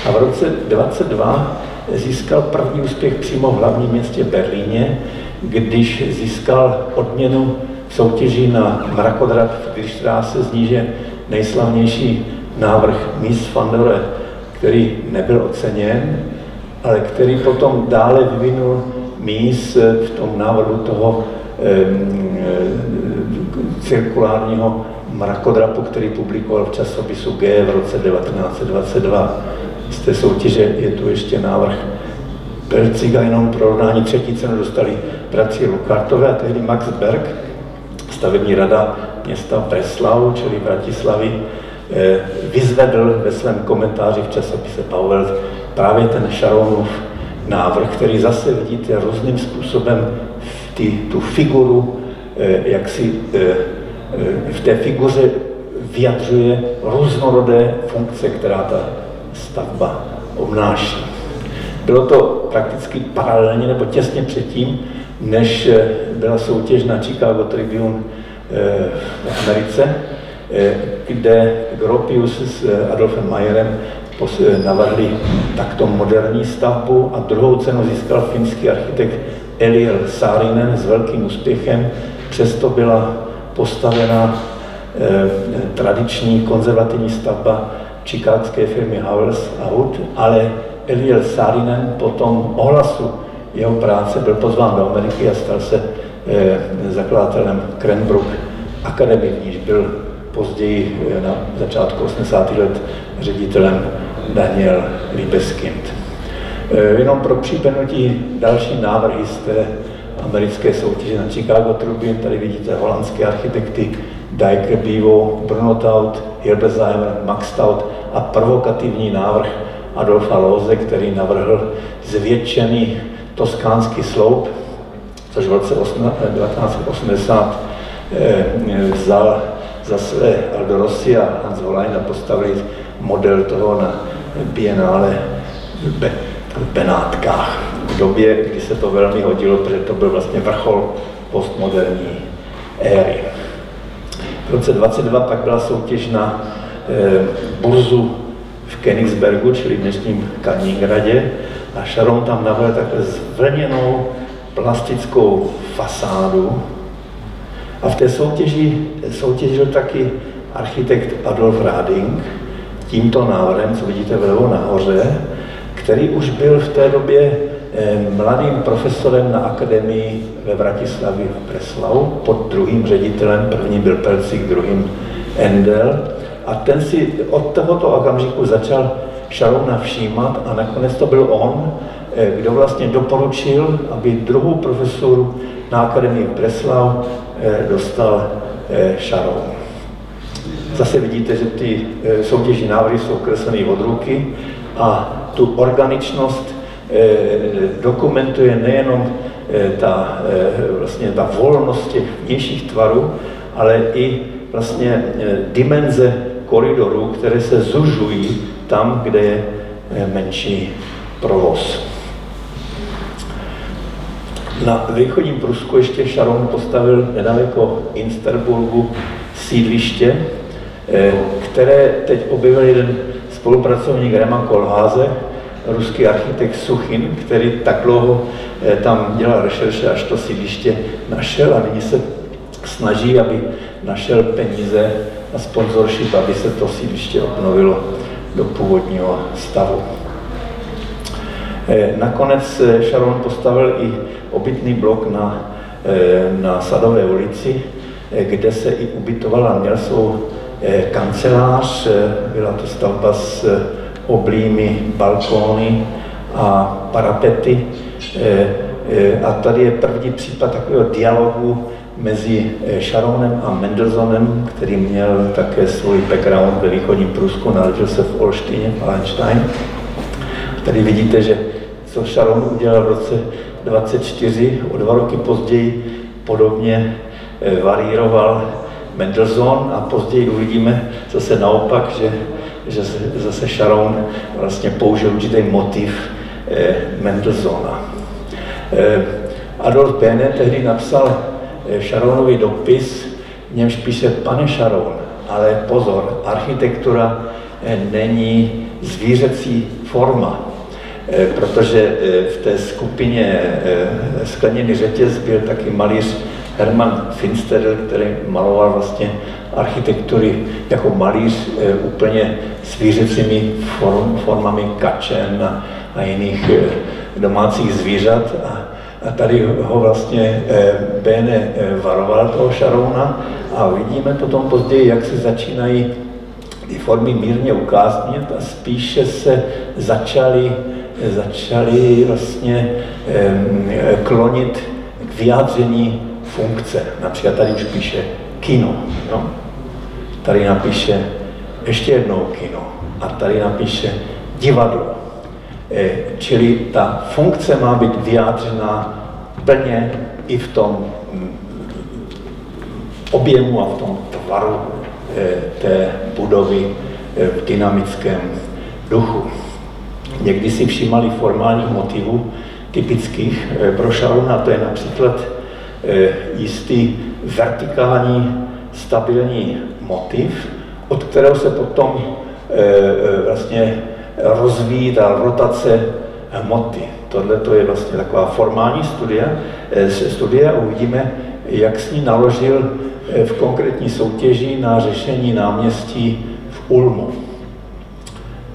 S3: A v roce 22 získal první úspěch přímo v hlavním městě Berlíně, když získal odměnu v soutěži na mrakodrap v Dirstraße zníže nejslavnější návrh Miss van der který nebyl oceněn, ale který potom dále vyvinul Mies v tom návrhu toho eh, cirkulárního mrakodrapu, který publikoval v časopisu G v roce 1922. Z té soutěže je tu ještě návrh Perciga, jenom pro rovnání třetí cenu dostali bratři Lukartové a tehdy Max Berg, stavební rada města Breslau, čili Bratislavy, eh, vyzvedl ve svém komentáři v časopise Powell právě ten Sharonův návrh, který zase vidíte různým způsobem ty, tu figuru, eh, jak si eh, v té figuře vyjadřuje různorodé funkce, která ta stavba obnáší. Bylo to prakticky paralelně nebo těsně předtím, než byla soutěž na Chicago Tribune eh, v Americe, eh, kde Gropius s Adolfem Mayerem navrhli takto moderní stavbu a druhou cenu získal finský architekt Eliel Saarinen s velkým úspěchem. Přesto byla postavena eh, tradiční konzervativní stavba čikákské firmy Howells a Wood, ale Eliel Saarinen po tom ohlasu jeho práce byl pozván do Ameriky a stal se eh, zakladatelem Cranbrook Academy, níž byl později eh, na začátku 80. let ředitelem Daniel Liebeskind. Jenom pro připomenutí další návrhy z té americké soutěže na Chicago Tribune. Tady vidíte holandské architekty Dijker Bivo, Bruno Taut, Hilbesheimer, Max Taut a provokativní návrh Adolfa Loze, který navrhl zvětšený toskánský sloup, což v roce 1980 eh, vzal za své Aldo Rossi a Hans Hollein a postavili model toho na Biennále v Benátkách v době, kdy se to velmi hodilo, protože to byl vlastně vrchol postmoderní éry. V roce 22 pak byla soutěž na e, burzu v Königsbergu, čili v dnešním Kaliningradě, a Sharon tam navrhl takhle zvlněnou plastickou fasádu. A v té soutěži soutěžil taky architekt Adolf Rading tímto návrhem, co vidíte vlevo nahoře, který už byl v té době Eh, mladým profesorem na akademii ve Bratislavě v Breslau pod druhým ředitelem, prvním byl Pelcik, druhým Endel. A ten si od tohoto okamžiku začal Šarona všímat a nakonec to byl on, eh, kdo vlastně doporučil, aby druhou profesuru na Akademii v Breslau eh, dostal Šaron. Zase vidíte, že ty soutěžní návrhy jsou kresleny od ruky a tu organičnost Eh, dokumentuje nejenom eh, ta, eh, vlastně ta volnost těch vnějších tvarů, ale i vlastně dimenze koridorů, které se zužují tam, kde je menší provoz. Na východním Prusku ještě Sharon postavil nedaleko Insterburgu sídliště, které teď objevil jeden spolupracovník Reman Kolháze, ruský architekt Suchin, který tak dlouho eh, tam dělal rešerše, až to sídliště našel a nyní se snaží, aby našel peníze a sponsorship, aby se to sídliště obnovilo do původního stavu. Eh, nakonec eh, Sharon postavil i obytný blok na, na Sadové ulici, kde se i ubytoval a měl svou kancelář. Byla to stavba s oblými, balkóny a parapety. Eh, eh, a tady je první případ takového dialogu mezi eh, Sharonem a Mendelssohnem, který měl také svůj background ve východním Prusku, narodil se v Olštíně, Wallenstein. Tady vidíte, že co Sharon udělal v roce 24, o dva roky později podobně varíroval Mendelssohn a později uvidíme zase naopak, že že zase Sharon vlastně použil určitý motiv eh, Mendelssohna. Eh, Adolf Bene tehdy napsal eh, Sharonovi dopis, v němž píše, pane Sharon, ale pozor, architektura není zvířecí forma, protože v té skupině Skleněný řetěz byl taky malíř Hermann Finstedel, který maloval vlastně architektury jako malíř e, úplně zvířecími form, formami kačen a, a jiných e, domácích zvířat. A, a tady ho vlastně e, Bene varoval toho Šarouna a vidíme potom později, jak se začínají ty formy mírně ukáznět a spíše se začaly, začaly vlastně klonit k vyjádření funkce. Například tady už píše kino. No? Tady napíše ještě jednou kino. A tady napíše divadlo. E, čili ta funkce má být vyjádřena plně i v tom mm, objemu a v tom tvaru e, té budovy e, v dynamickém duchu. Někdy si všímali formálních motivů typických pro Šaruna, to je například jistý vertikální stabilní motiv, od kterého se potom vlastně rozvíjí ta rotace hmoty. Tohle to je vlastně taková formální studie, studie a uvidíme, jak s ní naložil v konkrétní soutěži na řešení náměstí v Ulmu.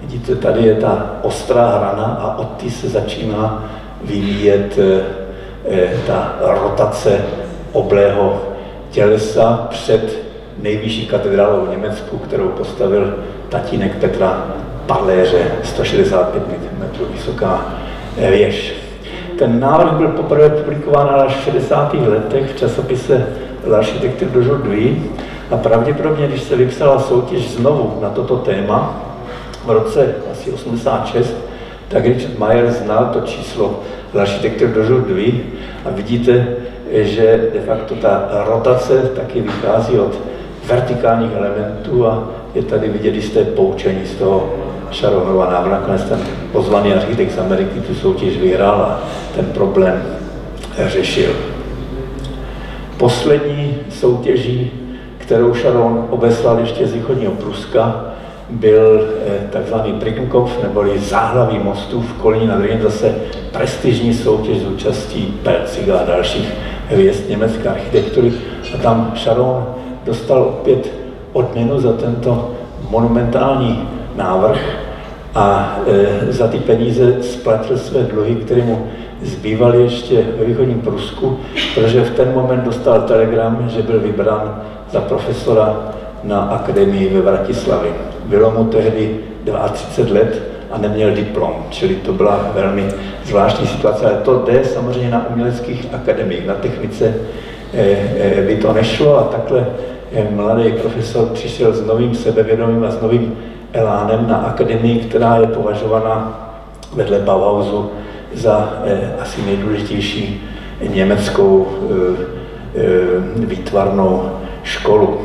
S3: Vidíte, tady je ta ostrá hrana a od té se začíná vyvíjet ta rotace oblého tělesa před nejvyšší katedrálou v Německu, kterou postavil tatínek Petra Parléře, 165 metrů vysoká věž. Ten návrh byl poprvé publikován až v 60. letech v časopise L'Architecture d'aujourd'hui a pravděpodobně, když se vypsala soutěž znovu na toto téma v roce asi 86, tak Richard Mayer znal to číslo L'Architecture d'aujourd'hui a vidíte, že de facto ta rotace taky vychází od vertikálních elementů a je tady vidět jisté poučení z toho Sharonova návrhu. Nakonec ten pozvaný architekt z Ameriky tu soutěž vyhrál a ten problém řešil. Poslední soutěží, kterou Sharon obeslal ještě z východního Pruska, byl eh, takzvaný Brickenkopf, neboli záhlaví mostů v Kolíně nad Rýnem, zase prestižní soutěž s účastí Perciga a dalších hvězd německé architektury. A tam Sharon dostal opět odměnu za tento monumentální návrh a e, za ty peníze splatil své dluhy, které mu zbývaly ještě ve východním Prusku, protože v ten moment dostal telegram, že byl vybrán za profesora na akademii ve Vratislavi. Bylo mu tehdy 32 let a neměl diplom, čili to byla velmi zvláštní situace, ale to jde samozřejmě na uměleckých akademiích, na technice eh, eh, by to nešlo a takhle eh, mladý profesor přišel s novým sebevědomím a s novým elánem na akademii, která je považovaná vedle Bauhausu za asi nejdůležitější německou výtvarnou školu.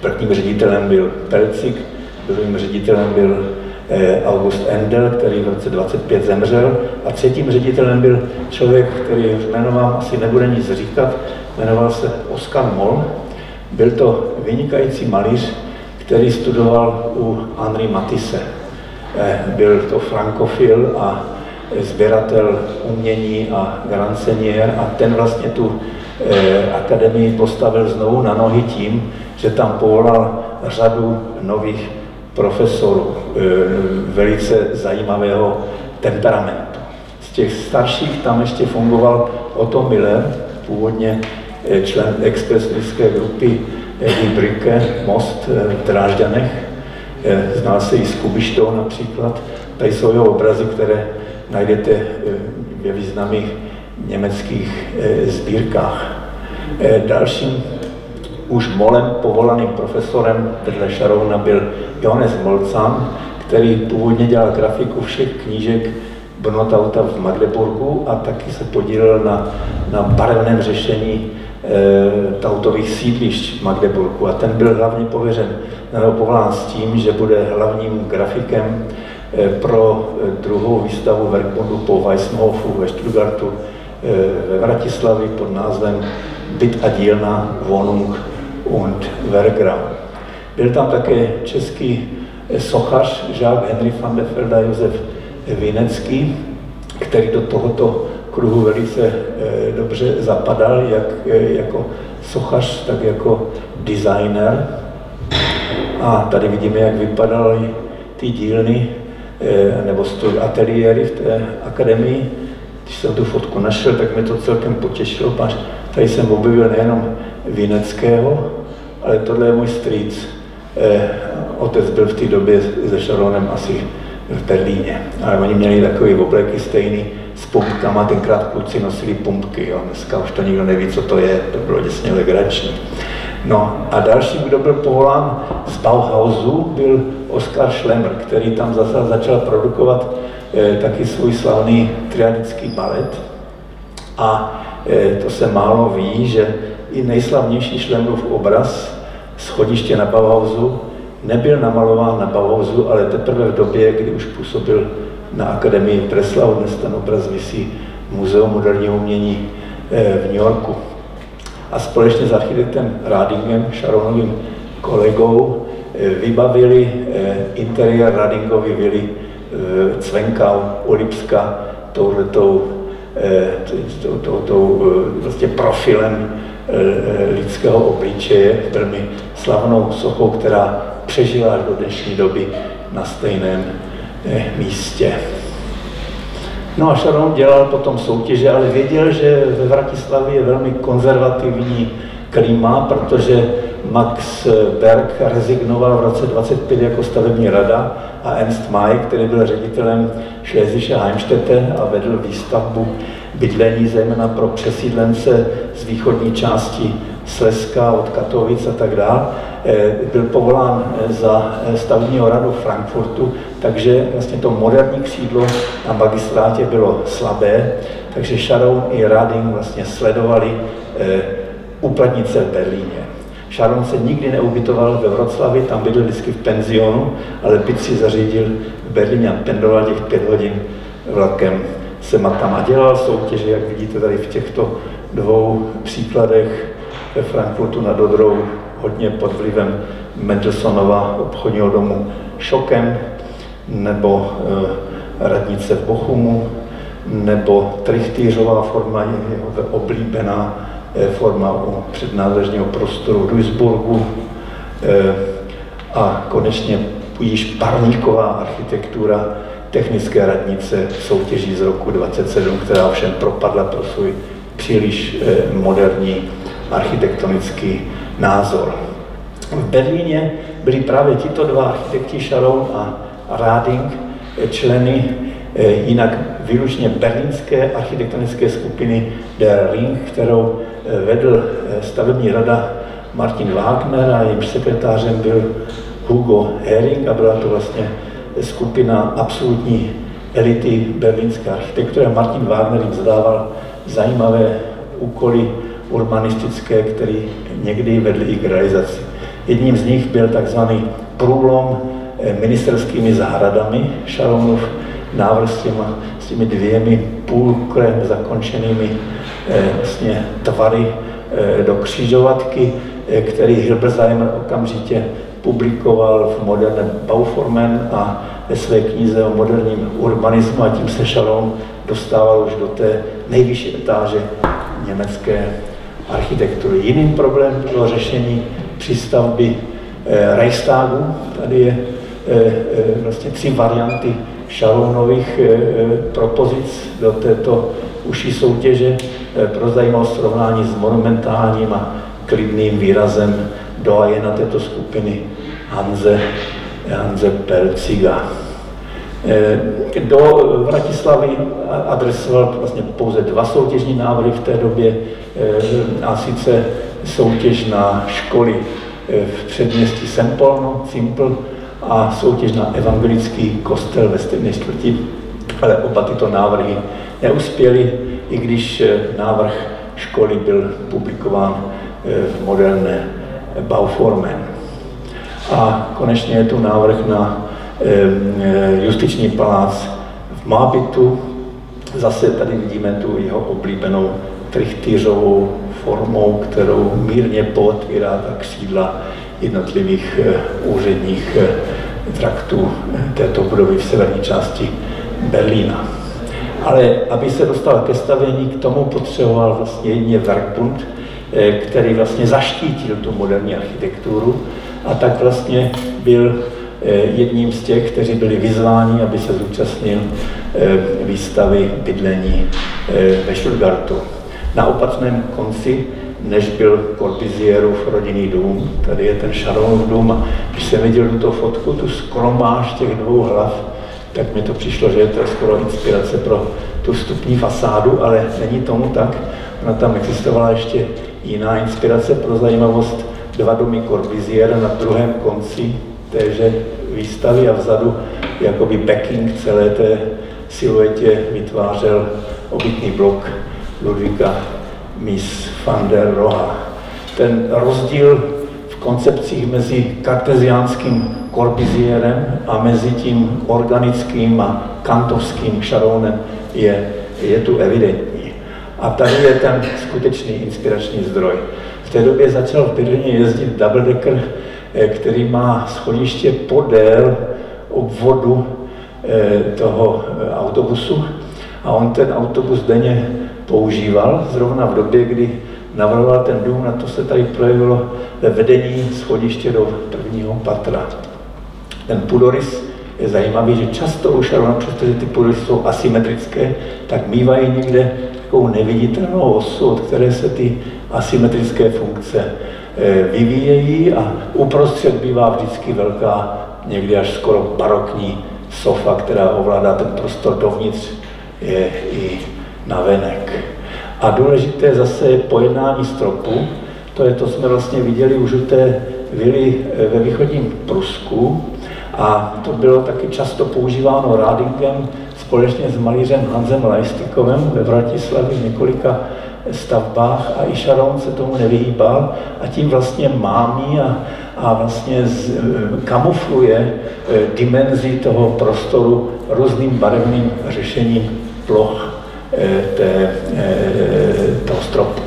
S3: Prvním ředitelem byl Pelcik, druhým ředitelem byl Eh, August Endel, který v roce 25 zemřel. A třetím ředitelem byl člověk, který jméno asi nebude nic říkat, jmenoval se Oskar Moll. Byl to vynikající malíř, který studoval u Henri Matisse. Eh, byl to frankofil a sběratel umění a seigneur a ten vlastně tu eh, akademii postavil znovu na nohy tím, že tam povolal řadu nových profesorů eh, velice zajímavého temperamentu. Z těch starších tam ještě fungoval Otto Miller, původně eh, člen expresivské grupy Eddie Bricke, Most eh, v Drážďanech. Zná se i s Kubištou například. Tady jsou jeho obrazy, které najdete ve významných německých sbírkách. Dalším už molem povolaným profesorem vedle Šarouna byl Johannes Molcan, který původně dělal grafiku všech knížek Brnotauta v Magdeburgu a taky se podílel na, na barevném řešení e, tautových sídlišť v Magdeburgu. A ten byl hlavně pověřen nebo povolán s tím, že bude hlavním grafikem e, pro e, druhou výstavu Werkbundu po Weisshofu ve Stuttgartu e, ve Vratislavi pod názvem Byt a dílna Wohnung und Werkgram. Byl tam také český sochař Jacques Henry van der Velde a Josef Vinecký, který do tohoto kruhu velice dobře zapadal, jak jako sochař, tak jako designer. A tady vidíme, jak vypadaly ty dílny nebo ateliéry v té akademii. Když jsem tu fotku našel, tak mě to celkem potěšilo. Tady jsem objevil nejenom Vineckého, ale tohle je můj strýc. Eh, otec byl v té době se Sharonem asi v Berlíně, ale oni měli takový obleky stejný s pumpkama, tenkrát kluci nosili pumpky, jo. dneska už to nikdo neví, co to je, to bylo děsně legrační. No a další, kdo byl povolán z Bauhausu, byl Oskar Schlemmer, který tam zase začal produkovat eh, taky svůj slavný triadický balet. A eh, to se málo ví, že i nejslavnější Schlemmerův obraz schodiště na Bauhausu nebyl namalován na Bauhausu, ale teprve v době, kdy už působil na Akademii Breslau. Dnes ten obraz visí v Muzeu moderního umění eh, v New Yorku. A společně s architektem Radingem, Sharonovým kolegou, eh, vybavili eh, interiér Radingovy vily Cvenkau u Lipska touhletou tou, tou, tou, vlastně profilem lidského obličeje, velmi slavnou sochou, která přežila do dnešní doby na stejném místě. No a Sharon dělal potom soutěže, ale věděl, že ve Vratislavě je velmi konzervativní klima, protože Max Berg rezignoval v roce 25 jako stavební rada a Ernst May, který byl ředitelem Schlesische Heimstätte a vedl výstavbu bydlení zejména pro přesídlence z východní části Slezska, od Katovic a tak dále, eh, byl povolán eh, za eh, stavního radu Frankfurtu, takže vlastně to moderní křídlo na magistrátě bylo slabé, takže Sharon i Rading vlastně sledovali uplatnice v Berlíně. Sharon se nikdy neubytoval ve Vroclavi, tam bydlel vždycky v penzionu, ale byt si zařídil v Berlíně a pendoval těch pět hodin vlakem. Se tam a dělal soutěže, jak vidíte tady v těchto dvou příkladech ve Frankfurtu nad Odrou, hodně pod vlivem Mendelssohnova obchodního domu Šokem, nebo e, radnice v Bochumu, nebo Trichtýřová forma, jeho oblíbená forma u přednádražního prostoru v Duisburgu e, a konečně již parníková architektura technické radnice soutěží z roku 27, která ovšem propadla pro svůj příliš eh, moderní architektonický názor. V Berlíně byli právě tito dva architekti, Sharon a Rading, eh, členy eh, jinak výlučně berlínské architektonické skupiny Der Ring, kterou vedl stavební rada Martin Wagner a jejím sekretářem byl Hugo Hering a byla to vlastně skupina absolutní elity berlínské architektury. Martin Wagner jim zadával zajímavé úkoly urbanistické, které někdy vedly i k realizaci. Jedním z nich byl takzvaný průlom eh, ministerskými zahradami. Šaronův návrh s, těma, s těmi dvěmi půlkrem zakončenými eh, vlastně tvary eh, do křižovatky, který Hilbersheimer okamžitě publikoval v moderném Bauformen a ve své knize o moderním urbanismu a tím se Sharon dostával už do té nejvyšší etáže německé architektury. Jiným problémem bylo řešení přístavby eh, Reichstagu. Tady je eh, eh, vlastně tři varianty Sharonových eh, eh, propozic do této užší soutěže eh, pro zajímavost srovnání s monumentálním a klidným výrazem na této skupiny Hanze, Hanze Pelciga. Do Vratislavy adresoval vlastně pouze dva soutěžní návrhy v té době, a sice soutěž na školy v předměstí Sempolno, Simple, a soutěž na evangelický kostel ve stejné čtvrti, ale oba tyto návrhy neuspěly, i když návrh školy byl publikován v moderné Bauformen. A konečně je tu návrh na justiční palác v Mábitu. Zase tady vidíme tu jeho oblíbenou trichtýřovou formou, kterou mírně pootvírá ta křídla jednotlivých úředních traktů této budovy v severní části Berlína. Ale aby se dostal ke stavění, k tomu potřeboval vlastně jedině Werkbund, eh, který vlastně zaštítil tu moderní architekturu a tak vlastně byl eh, jedním z těch, kteří byli vyzváni, aby se zúčastnil eh, výstavy bydlení ve Stuttgartu. Na opačném konci, než byl Corbusierův rodinný dům, tady je ten Sharonův dům, když jsem viděl tuto fotku, tu skromáž těch dvou hlav, tak mi to přišlo, že je to skoro inspirace pro tu vstupní fasádu, ale není tomu tak. Ona tam existovala ještě jiná inspirace pro zajímavost. Dva domy Corbusier na druhém konci téže výstavy a vzadu jakoby backing celé té siluetě vytvářel obytný blok Ludvíka Mies van der Roha. Ten rozdíl v koncepcích mezi karteziánským Corbusierem a mezi tím organickým a kantovským šaronem je, je tu evidentní. A tady je ten skutečný inspirační zdroj. V té době začal v Berlíně jezdit double decker, eh, který má schodiště podél obvodu eh, toho eh, autobusu a on ten autobus denně používal, zrovna v době, kdy navrhoval ten dům, na to se tady projevilo ve vedení schodiště do prvního patra. Ten půdorys je zajímavý, že často u Šarona, přestože ty půdorysy jsou asymetrické, tak mývají někde takovou neviditelnou osu, od které se ty asymetrické funkce eh, vyvíjejí a uprostřed bývá vždycky velká, někdy až skoro barokní sofa, která ovládá ten prostor dovnitř je i navenek. A důležité zase je pojednání stropu, to je to, jsme vlastně viděli už u té vily eh, ve východním Prusku, a to bylo taky často používáno Rádingem společně s malířem Hanzem Lajstikovem ve Vratislavě v několika stavbách a i Sharon se tomu nevyhýbal. A tím vlastně mámí a, a vlastně z, e, kamufluje e, dimenzi toho prostoru různým barevným řešením ploch té, toho stropu.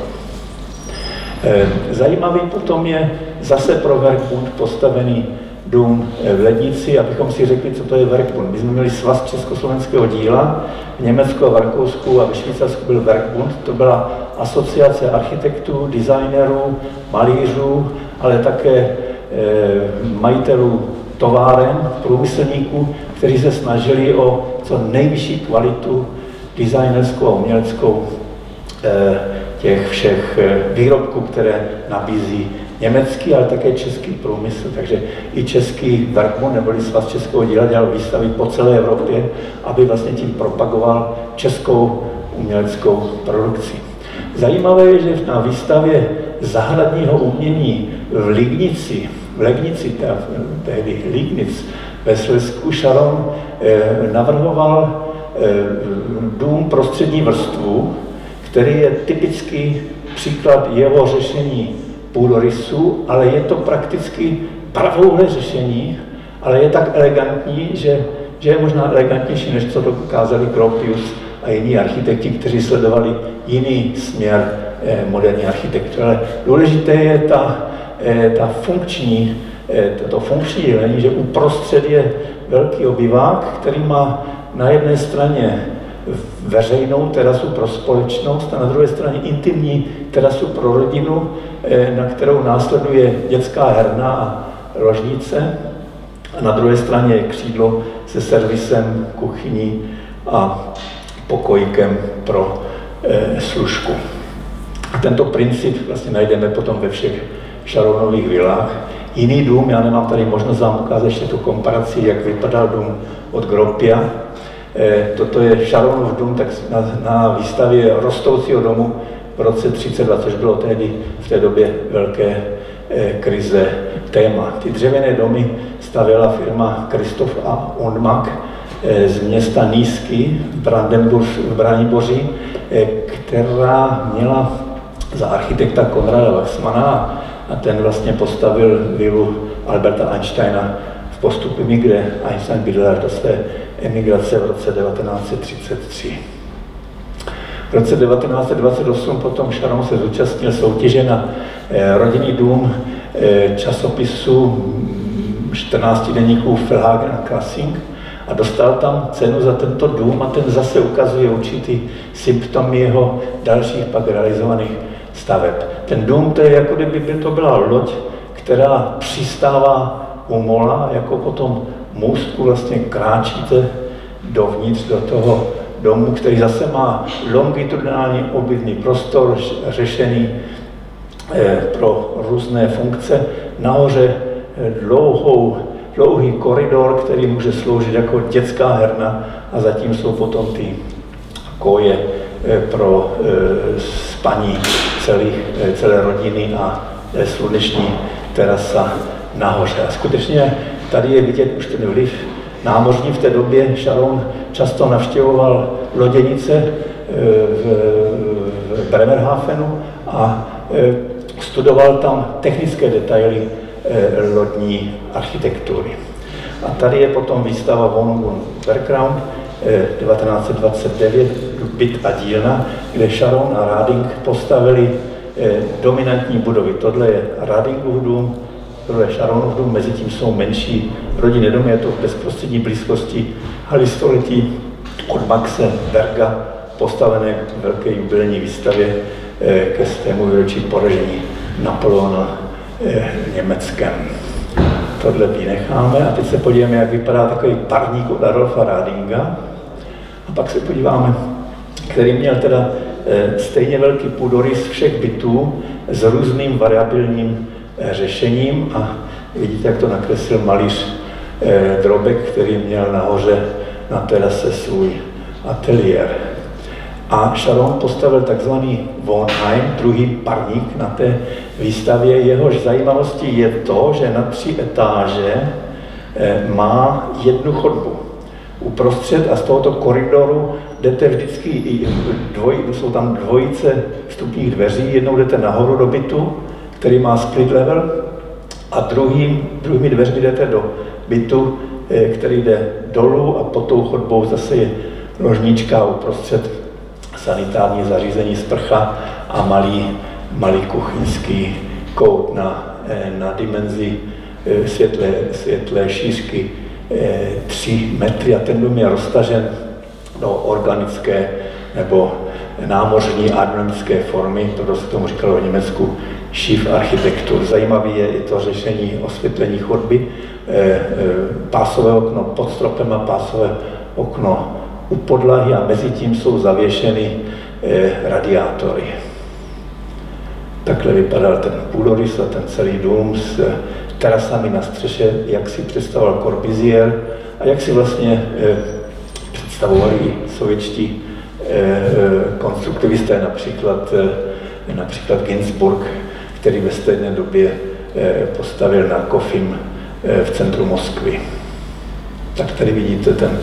S3: Zajímavý potom je zase pro Werkbund postavený dům eh, v Lednici, abychom si řekli, co to je Werkbund. My jsme měli svaz československého díla, v Německu a v Rakousku a ve Švýcarsku byl Werkbund. To byla asociace architektů, designérů, malířů, ale také majitelů továren, průmyslníků, kteří se snažili o co nejvyšší kvalitu designerskou a uměleckou e, těch všech výrobků, které nabízí německý, ale také český průmysl. Takže i český Werkmund neboli svaz českého díla dělal výstavy po celé Evropě, aby vlastně tím propagoval českou uměleckou produkci. Zajímavé je, že na výstavě zahradního umění v Lignici, v Legnici, tehdy Lignic, ve Slesku Šaron eh, navrhoval eh, dům prostřední vrstvu, který je typický příklad jeho řešení půdorysu, ale je to prakticky pravouhle řešení, ale je tak elegantní, že, že je možná elegantnější, než co dokázali Gropius a jiní architekti, kteří sledovali jiný směr eh, moderní architektury. Ale důležité je ta, ta funkční, eh, to funkční dělení, že uprostřed je velký obyvák, který má na jedné straně veřejnou terasu pro společnost a na druhé straně intimní terasu pro rodinu, eh, na kterou následuje dětská herna a ložnice. A na druhé straně je křídlo se servisem, kuchyní a pokojkem pro služku. A tento princip vlastně najdeme potom ve všech šaronových vilách. Jiný dům, já nemám tady možnost vám ukázat ještě tu komparaci, jak vypadal dům od Gropia, Eh, toto je Sharonův dům tak na, na výstavě rostoucího domu v roce 32, což bylo tehdy v té době velké eh, krize téma. Ty dřevěné domy stavěla firma Kristof a Onmak eh, z města Nízky v, Braniboři, která měla za architekta Konrada Wachsmana a ten vlastně postavil vilu Alberta Einsteina v postupy, kde Einstein bydlel do své emigrace v roce 1933. V roce 1928 potom Sharon se zúčastnil soutěže na eh, rodinný dům eh, časopisu 14 mm, denníků Felhagen Klassing a dostal tam cenu za tento dům a ten zase ukazuje určitý symptomy jeho dalších pak realizovaných staveb. Ten dům, to je jako kdyby to byla loď, která přistává u mola, jako potom můstku vlastně kráčíte dovnitř do toho domu, který zase má longitudinální obytný prostor řešený eh, pro různé funkce. Nahoře eh, dlouhou, dlouhý koridor, který může sloužit jako dětská herna a zatím jsou potom ty koje pro spaní celých, celé rodiny a sluneční terasa nahoře. A skutečně tady je vidět už ten vliv námořní v té době. Sharon často navštěvoval loděnice eh, v Bremerhafenu a eh, studoval tam technické detaily eh, lodní architektury. A tady je potom výstava Wohnung Background 1929, byt a dílna, kde Sharon a Rading postavili dominantní budovy. Tohle je Radingův dům, tohle je Sharonův dům, mezi tím jsou menší rodinné domy, je to v bezprostřední blízkosti haly století od Maxe Berga, postavené k velké jubilejní výstavě eh, ke stému výročí poražení Napoleona eh, Německém. Tohle vynecháme a teď se podíváme, jak vypadá takový parník od Adolfa Radinga. A pak se podíváme, který měl teda eh, stejně velký půdorys všech bytů s různým variabilním řešením a vidíte, jak to nakreslil malíř Drobek, který měl nahoře na terase svůj ateliér. A Sharon postavil takzvaný Vonheim, druhý parník na té výstavě. Jehož zajímavostí je to, že na tři etáže eh, má jednu chodbu. Uprostřed a z tohoto koridoru jdete vždycky i dvoj, jsou tam dvojice vstupních dveří, jednou jdete nahoru do bytu, který má split level, a druhým, druhými dveřmi jdete do bytu, eh, který jde dolů a pod tou chodbou zase je ložnička uprostřed sanitární zařízení sprcha a malý, malý kuchyňský kout na, eh, na dimenzi eh, světlé, světlé šířky 3 metry. A ten dům je roztažen do organické nebo námořní aerodynamické formy, to se tomu říkalo v Německu šiv architektur. Zajímavý je i to řešení osvětlení chodby, eh, eh, pásové okno pod stropem a pásové okno u podlahy a mezi tím jsou zavěšeny eh, radiátory. Takhle vypadal ten půdorys a ten celý dům s terasami na střeše, jak si představoval Corbusier a jak si vlastně představovali sovětští konstruktivisté, například, například Ginsburg, který ve stejné době eh, postavil na Kofim eh, v centru Moskvy. Tak tady vidíte ten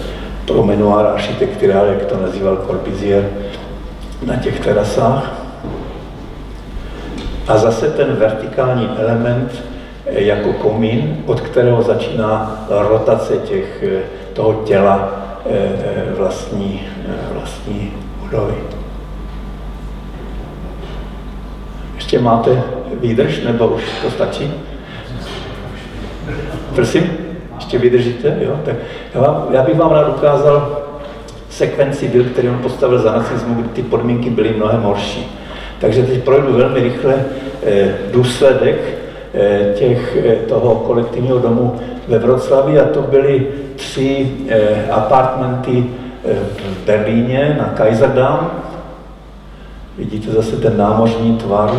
S3: promenoir architekturál, jak to nazýval Corbusier, na těch terasách. A zase ten vertikální element eh, jako komín, od kterého začíná rotace těch, toho těla vlastní, vlastní budovy. Ještě máte výdrž, nebo už to stačí? Prosím? Ještě vydržíte? Jo? Tak já, vám, já bych vám rád ukázal sekvenci byl, který on postavil za nacismu, kdy ty podmínky byly mnohem horší. Takže teď projdu velmi rychle eh, důsledek eh, těch, eh, toho kolektivního domu ve Vroclavi a to byly tři eh, apartmenty eh, v Berlíně na Kaiserdam. Vidíte zase ten námořní tvar,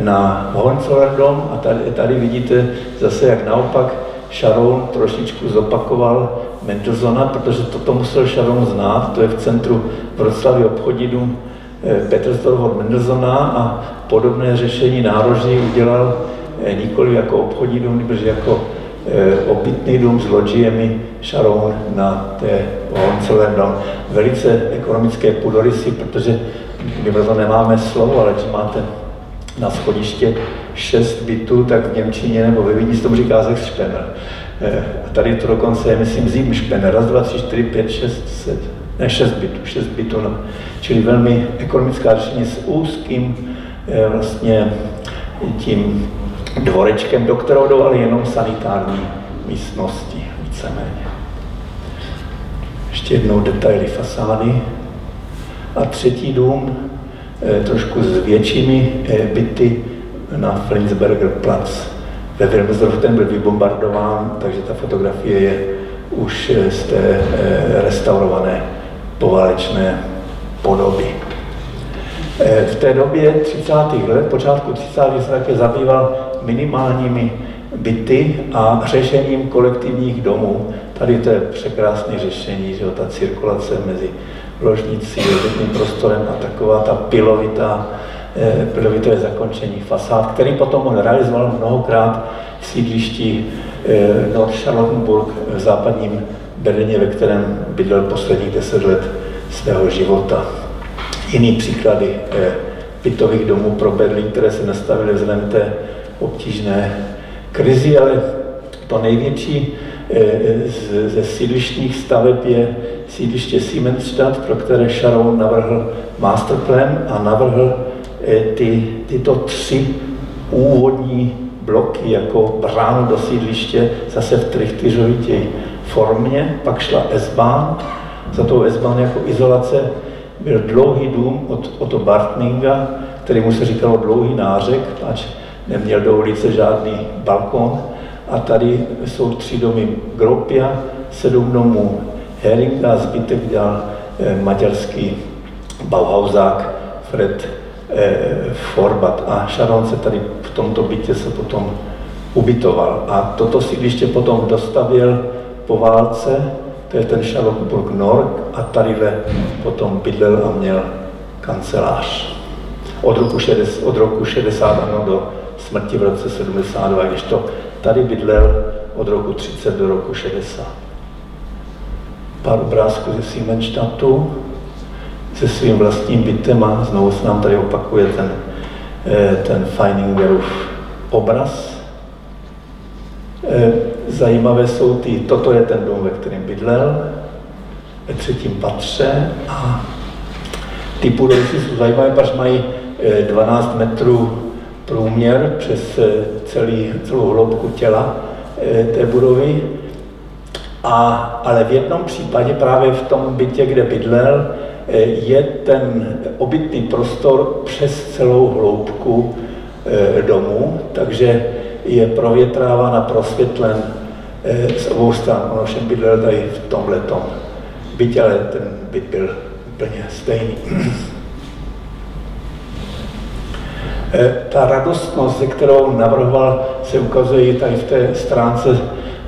S3: na Hohenzollerdom a tady, tady vidíte zase, jak naopak Sharon trošičku zopakoval Mendelssohna, protože toto musel Sharon znát, to je v centru Vroclavy obchodní dům eh, Petersdorf od Mendelssohna a podobné řešení nároží udělal eh, nikoli jako obchodní dům, protože jako eh, obytný dům s loďiemi Sharon na té Hohenzollerdom. Velice ekonomické půdorysy, protože my to nemáme slovo, ale že máte na schodiště šest bytů, tak v Němčině nebo ve Vídni se tomu říká Sechspener. Eh, a tady to dokonce je, myslím, Zím špener. Raz, dva, tři, čtyři, pět, šest, set, ne 6 bytů, 6 bytů, no. čili velmi ekonomická řešení s úzkým eh, vlastně tím dvorečkem, do kterého jdou ale jenom sanitární místnosti, víceméně. Ještě jednou detaily fasády. A třetí dům, eh, trošku s většími eh, byty na Flinsberger Platz ve Wilmsdorfu, ten byl vybombardován, takže ta fotografie je už z té restaurované poválečné podoby. V té době 30. let, počátku 30. se také zabýval minimálními byty a řešením kolektivních domů. Tady to je překrásné řešení, že ta cirkulace mezi ložnicí, obytným prostorem a taková ta pilovitá, eh, pilovité zakončení fasád, který potom on realizoval mnohokrát v sídlišti eh, Nord Charlottenburg v západním Berlíně, ve kterém bydlel posledních deset let svého života. Jiný příklady eh, bytových domů pro Berlín, které se nastavily vzhledem té obtížné krizi, ale to největší eh, ze sídlištních staveb je sídliště Siemensstadt, pro které Sharon navrhl masterplan a navrhl eh, ty, tyto tři úvodní bloky jako bránu do sídliště zase v trichtyřovitě formě, pak šla S-Bahn, za tou S-Bahn jako izolace byl dlouhý dům od Otto Bartninga, který mu se říkalo dlouhý nářek, ač neměl do ulice žádný balkon. A tady jsou tři domy Gropia, sedm domů Heringa, zbytek dělal eh, maďarský Bauhausák Fred eh, Forbat. A Sharon se tady v tomto bytě se potom ubytoval. A toto sídliště potom dostavil po válce, to je ten Charlottenburg Nord, a tadyhle potom bydlel a měl kancelář. Od roku 60, od roku 60 ano, do smrti v roce 72, když to tady bydlel od roku 30 do roku 60. Pár obrázků ze Siemensstadtu se svým vlastním bytem a znovu se nám tady opakuje ten, eh, ten Feiningerův obraz. Zajímavé jsou ty, toto je ten dům, ve kterém bydlel, ve třetím patře a ty budovy jsou zajímavé, protože mají 12 eh, metrů průměr přes eh, celý, celou hloubku těla eh, té budovy. A, ale v jednom případě právě v tom bytě, kde bydlel, je ten obytný prostor přes celou hloubku domu, takže je provětráván a prosvětlen z obou stran. On ovšem bydlel tady v tomhle bytě, ale ten byt byl úplně stejný. Eh, ta radostnost, se kterou navrhoval, se ukazuje tady v té stránce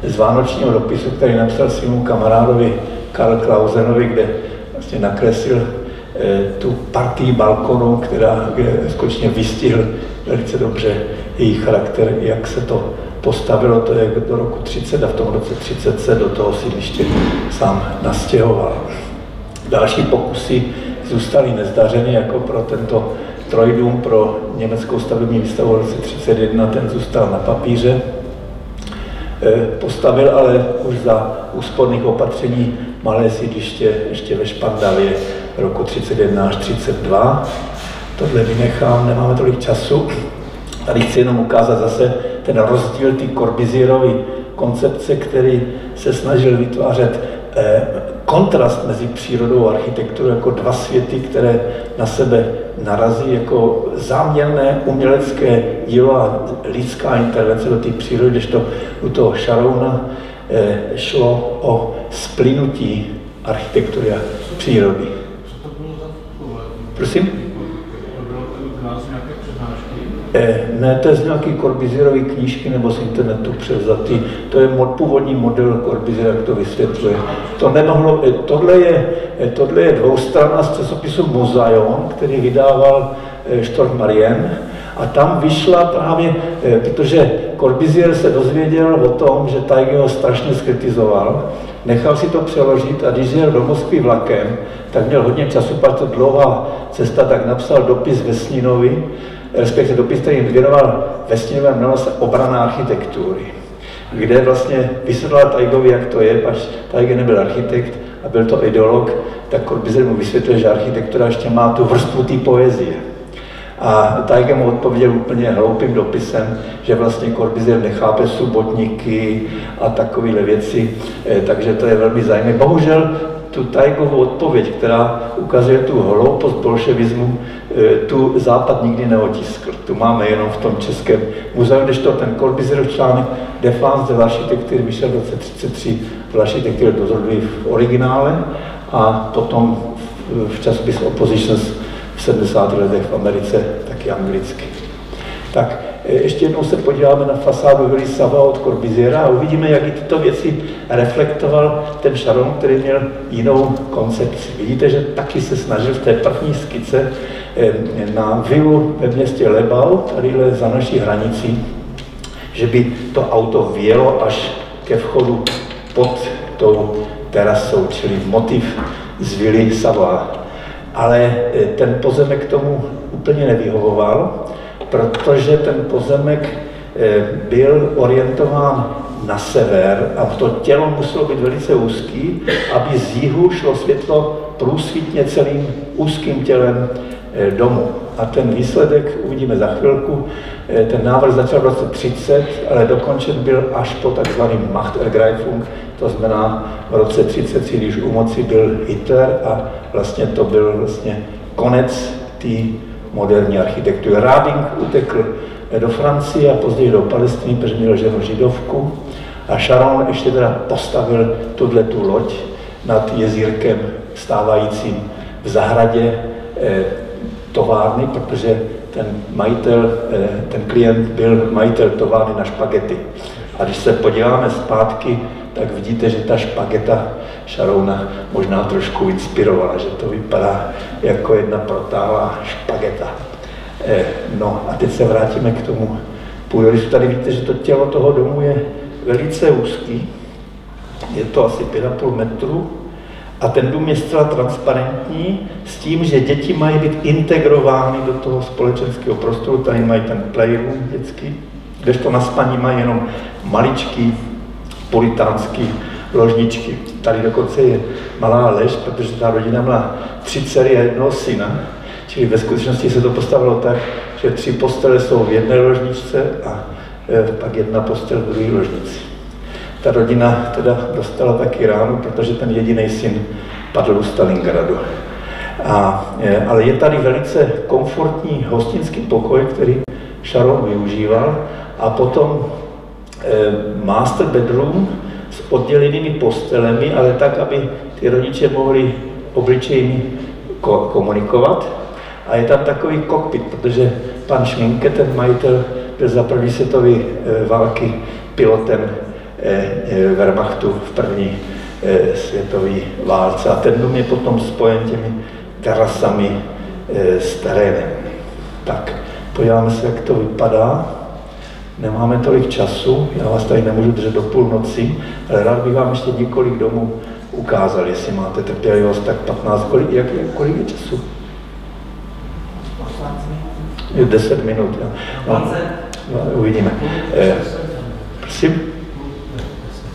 S3: z Vánočního dopisu, který napsal svým kamarádovi Karl Klausenovi, kde vlastně nakreslil eh, tu partii balkonu, která skutečně vystihl velice dobře její charakter, jak se to postavilo, to je do roku 30 a v tom roce 30 se do toho sídliště sám nastěhoval. Další pokusy zůstaly nezdařeny, jako pro tento trojdům pro německou stavební výstavu v roce 1931, ten zůstal na papíře. E, postavil ale už za úsporných opatření malé sídliště ještě ve Špandavě roku 31 až 32. Tohle vynechám, nemáme tolik času. Tady chci jenom ukázat zase ten rozdíl ty Corbusierovy koncepce, který se snažil vytvářet e, kontrast mezi přírodou a architekturou jako dva světy, které na sebe narazí jako záměrné umělecké dílo a lidská intervence do té přírody, když to u toho Šarouna eh, šlo o splynutí architektury a přírody. Prosím? Eh, ne, to je z nějaký Corbusierovy knížky nebo z internetu převzatý. To je původní model Corbusier, jak to vysvětluje. To nemohlo, eh, tohle je, eh, tohle je dvoustrana z časopisu Mozaion, který vydával Storm Marien. A tam vyšla právě, protože Corbusier se dozvěděl o tom, že Tajge ho strašně skritizoval, nechal si to přeložit a když jel do Moskvy vlakem, tak měl hodně času, pak to dlouhá cesta, tak napsal dopis Vesninovi, respektive dopis, který věnoval vestínovém nalose obrana architektury, kde vlastně vysvětloval Tajgovi, jak to je, pač Tajge nebyl architekt, a byl to ideolog, tak Corbusier mu vysvětlil, že architektura ještě má tu vrstvu té poezie. A Tajge mu odpověděl úplně hloupým dopisem, že vlastně Corbusier nechápe subotníky a takovéhle věci, eh, takže to je velmi zajímavé. Bohužel tu Tajgovou odpověď, která ukazuje tu hloupost bolševismu, eh, tu Západ nikdy neotiskl. Tu máme jenom v tom českém muzeu, když to ten Corbusierův článek Defense de l'architecture vyšel v roce 1933 v architektuře dozordují v originále a potom v časopisu Oppositions v 70. letech v Americe taky anglicky. Tak ještě jednou se podíváme na fasádu Vily Sava od Corbusiera a uvidíme, jak i tyto věci reflektoval ten Sharon, který měl jinou koncepci. Vidíte, že taky se snažil v té první skice e, na vilu ve městě Lebau, tady za naší hranicí, že by to auto vjelo až ke vchodu pod tou terasou, čili motiv z vily Savoie ale e, ten pozemek tomu úplně nevyhovoval, protože ten pozemek e, byl orientován na sever a to tělo muselo být velice úzký, aby z jihu šlo světlo průsvitně celým úzkým tělem e, domu. A ten výsledek uvidíme za chvilku. Ten návrh začal v roce 30, ale dokončen byl až po takzvaným Machtergreifung, to znamená v roce 33, když u moci byl Hitler a vlastně to byl vlastně konec té moderní architektury. Rading utekl do Francie a později do Palestiny, protože měl ženu židovku. A Sharon ještě teda postavil tuhle tu loď nad jezírkem stávajícím v zahradě eh, továrny, protože ten majitel, eh, ten klient byl majitel továrny na špagety. A když se podíváme zpátky tak vidíte, že ta špageta Šarouna možná trošku inspirovala, že to vypadá jako jedna protálá špageta. Eh, no a teď se vrátíme k tomu půdorysu. Tady vidíte, že to tělo toho domu je velice úzký, je to asi 5,5 metru a ten dům je zcela transparentní s tím, že děti mají být integrovány do toho společenského prostoru, tady mají ten playroom dětský, kdežto na spaní mají jenom maličký politánský ložničky. Tady dokonce je malá lež, protože ta rodina má tři dcery a jednoho syna, čili ve skutečnosti se to postavilo tak, že tři postele jsou v jedné ložničce a e, pak jedna postel v druhé ložnici. Ta rodina teda dostala taky ránu, protože ten jediný syn padl u Stalingradu. A, e, ale je tady velice komfortní hostinský pokoj, který Sharon využíval a potom Eh, master bedroom s oddělenými postelemi, ale tak, aby ty rodiče mohli obličejmi ko- komunikovat. A je tam takový kokpit, protože pan Šminke, ten majitel, byl za první světové e, války pilotem e, Wehrmachtu v první světové válce. A ten dům je potom spojen těmi terasami s terénem. Tak, podíváme se, jak to vypadá. Nemáme tolik času, já vás tady nemůžu držet do půlnoci, ale rád bych vám ještě několik domů ukázal, jestli máte trpělivost, tak 15, kolik, jak, kolik je času? 10 minut. Jo. No, no, uvidíme. Eh, prosím?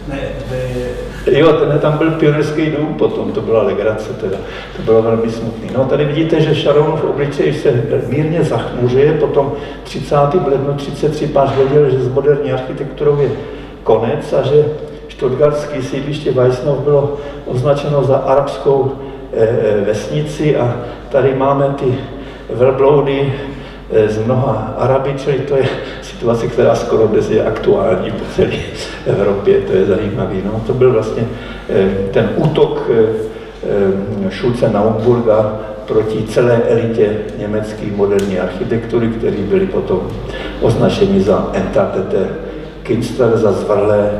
S3: Ne, Jo, ten tam byl pionýrský dům potom, to byla legrace teda, to bylo velmi smutný. No tady vidíte, že Sharon v obličeji se mírně zachmuřuje, potom 30. lednu 33 páč věděl, že s moderní architekturou je konec a že Stuttgartský sídliště Weissnov bylo označeno za arabskou e, vesnici a tady máme ty velbloudy e, z mnoha Araby, čili to je situace, která skoro dnes je aktuální po celé Evropě, to je zajímavé. No, to byl vlastně eh, ten útok eh, eh, Naumburga proti celé elitě německé moderní architektury, které byly potom označeni za entatete Künstler, za zvrhlé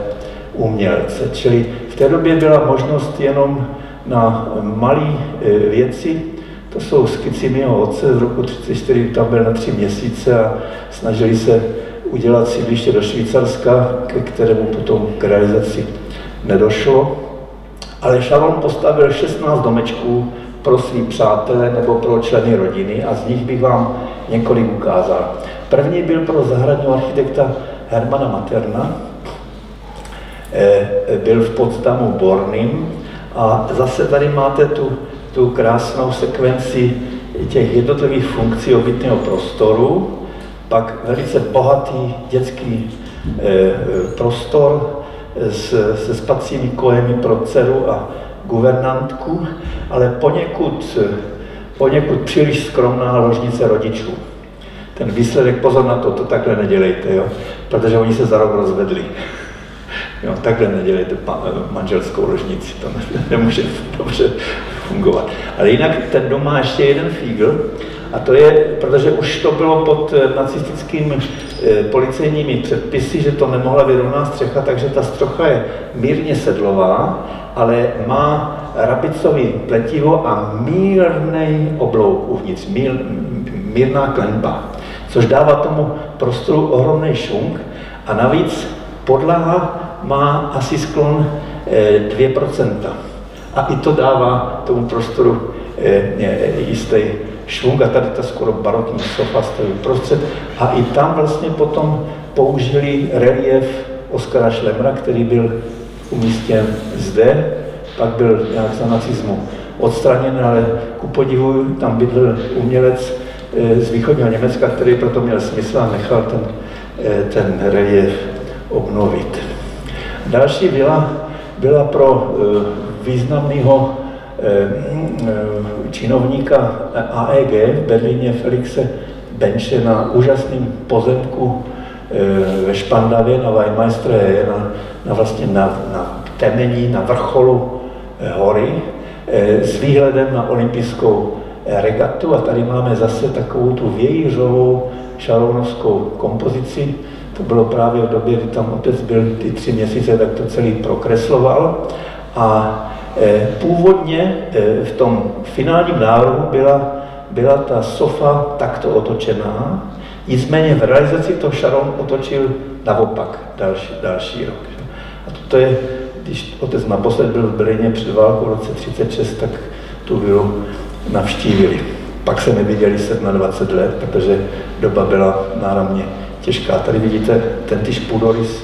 S3: umělce. Čili v té době byla možnost jenom na malé věci, to jsou skici mého otce z roku 1934, tam byl na tři měsíce a snažili se udělat sídliště do Švýcarska, ke kterému potom k realizaci nedošlo. Ale Sharon postavil 16 domečků pro svý přátelé nebo pro členy rodiny a z nich bych vám několik ukázal. První byl pro zahradního architekta Hermana Materna, eh, byl v Potsdamu Borným A zase tady máte tu, tu krásnou sekvenci těch jednotlivých funkcí obytného prostoru, pak velice bohatý dětský eh, prostor s, se spacími kojemi pro dceru a guvernantku, ale poněkud, poněkud příliš skromná ložnice rodičů. Ten výsledek, pozor na to, to takhle nedělejte, jo? protože oni se za rok rozvedli. Jo, takhle nedělejte manželskou ložnici, to nemůže dobře fungovat. Ale jinak ten dom má ještě jeden fígl, a to je, protože už to bylo pod eh, nacistickými eh, policejními předpisy, že to nemohla být rovná střecha, takže ta střecha je mírně sedlová, ale má rabicový pletivo a mírný oblouk uvnitř, mír, mírná klenba, což dává tomu prostoru ohromný šunk a navíc podlaha má asi sklon 2%. Eh, a i to dává tomu prostoru jistý švung a tady ta skoro barokní sofa stojí uprostřed. A i tam vlastně potom použili relief Oskara Šlemra, který byl umístěn zde, pak byl nějak za nacismu odstraněn, ale ku podivu tam bydlel umělec eh, z východního Německa, který proto měl smysl a nechal ten, eh, ten relief obnovit. Další vila byla pro eh, významného činovníka AEG v Berlíně Felixe Benše na úžasném pozemku eh, ve Špandavě na Weinmeister, na, na vlastně na, na temení, na vrcholu eh, hory eh, s výhledem na olympijskou regatu a tady máme zase takovou tu vějířovou šarounovskou kompozici. To bylo právě v době, kdy tam otec byl ty tři měsíce, tak to celý prokresloval. A původně v tom finálním návrhu byla byla ta sofa takto otočená, nicméně v realizaci to Sharon otočil naopak další, další rok. A to je, když otec naposled byl v Berlíně před válkou v roce 36, tak tu vilu navštívili. Pak se neviděli 27 let, protože doba byla náramně těžká. Tady vidíte ten tyž půdorys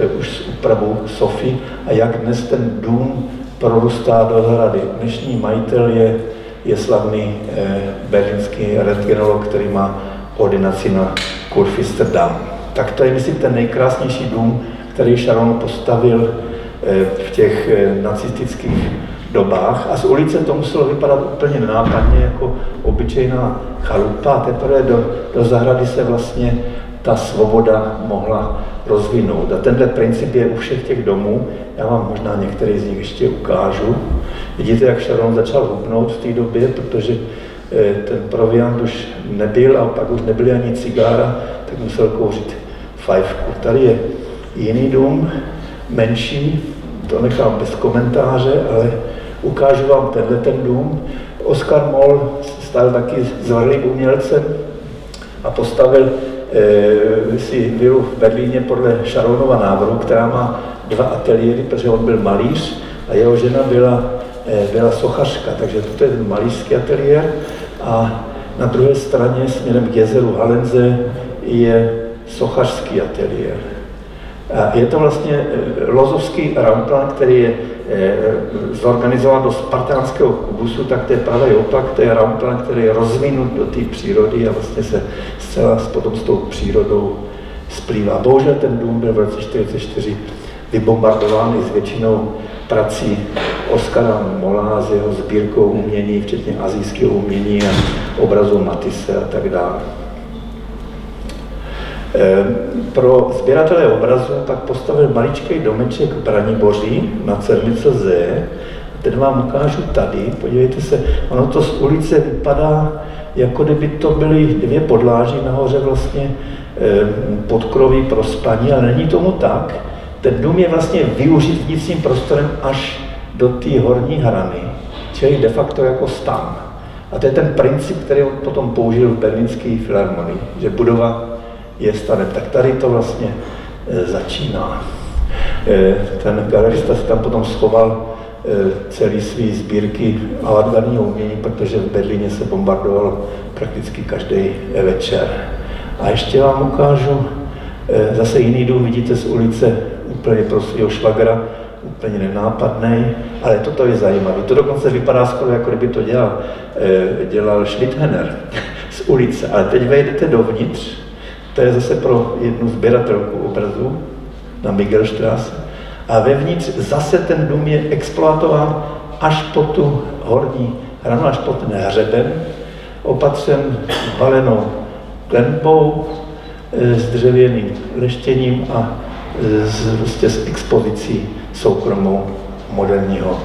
S3: eh, už s úpravou Sofy a jak dnes ten dům prorůstá do zahrady. Dnešní majitel je je slavný eh, berlínský rentgenolog, který má ordinaci na Kurfisterdam. Tak to je, myslím, ten nejkrásnější dům, který Sharon postavil eh, v těch nacistických dobách a z ulice to muselo vypadat úplně nenápadně jako obyčejná chalupa a teprve do, do zahrady se vlastně ta svoboda mohla rozvinout. A tenhle princip je u všech těch domů. Já vám možná některý z nich ještě ukážu. Vidíte, jak Sharon začal hubnout v té době, protože eh, ten proviant už nebyl a pak už nebyly ani cigára, tak musel kouřit fajfku. Tady je jiný dům, menší, to nechám bez komentáře, ale ukážu vám tenhle ten dům. Oscar Moll stal taky zvrhlým umělcem a postavil si vilu v Berlíně podle Sharonova návrhu, která má dva ateliéry, protože on byl malíř a jeho žena byla Eh, byla sochařka, takže toto je ten malířský ateliér a na druhé straně směrem k jezeru Halenze je sochařský ateliér. A je to vlastně eh, lozovský ramplan, který je eh, zorganizován do spartánského kubusu, tak to je pravý opak, to je ramplan, který je rozvinut do té přírody a vlastně se zcela potom s tou přírodou splývá. Bohužel ten dům byl v roce 1944 vybombardován s většinou prací Oskara Mola s jeho sbírkou umění, včetně azijského umění a obrazu Matisse a tak dále. Ehm, pro sběratele obrazu pak postavil maličký domeček Braniboří na Cernice Z. Ten vám ukážu tady, podívejte se, ono to z ulice vypadá, jako kdyby to byly dvě podláži nahoře vlastně ehm, podkroví pro spaní, ale není tomu tak. Ten dům je vlastně využit vnitřním prostorem až do té horní hrany, čili de facto jako stan. A to je ten princip, který on potom použil v berlínské filharmonii, že budova je stanem. Tak tady to vlastně e, začíná. E, ten galerista si tam potom schoval e, celý svý sbírky avantgardního umění, protože v Berlíně se bombardoval prakticky každý večer. A ještě vám ukážu zase jiný dům, vidíte z ulice úplně pro svého švagra, úplně nenápadný, ale toto je zajímavé. To dokonce vypadá skoro, jako kdyby to dělal, dělal Schmidhener z ulice, ale teď vejdete dovnitř, to je zase pro jednu sběratelku obrazu na Miguelstraße, a vevnitř zase ten dům je exploatován až po tu horní hranu, až po ten hřeben, opatřen balenou klenbou, eh, s dřevěným leštěním a s, prostě s expozicí soukromou moderního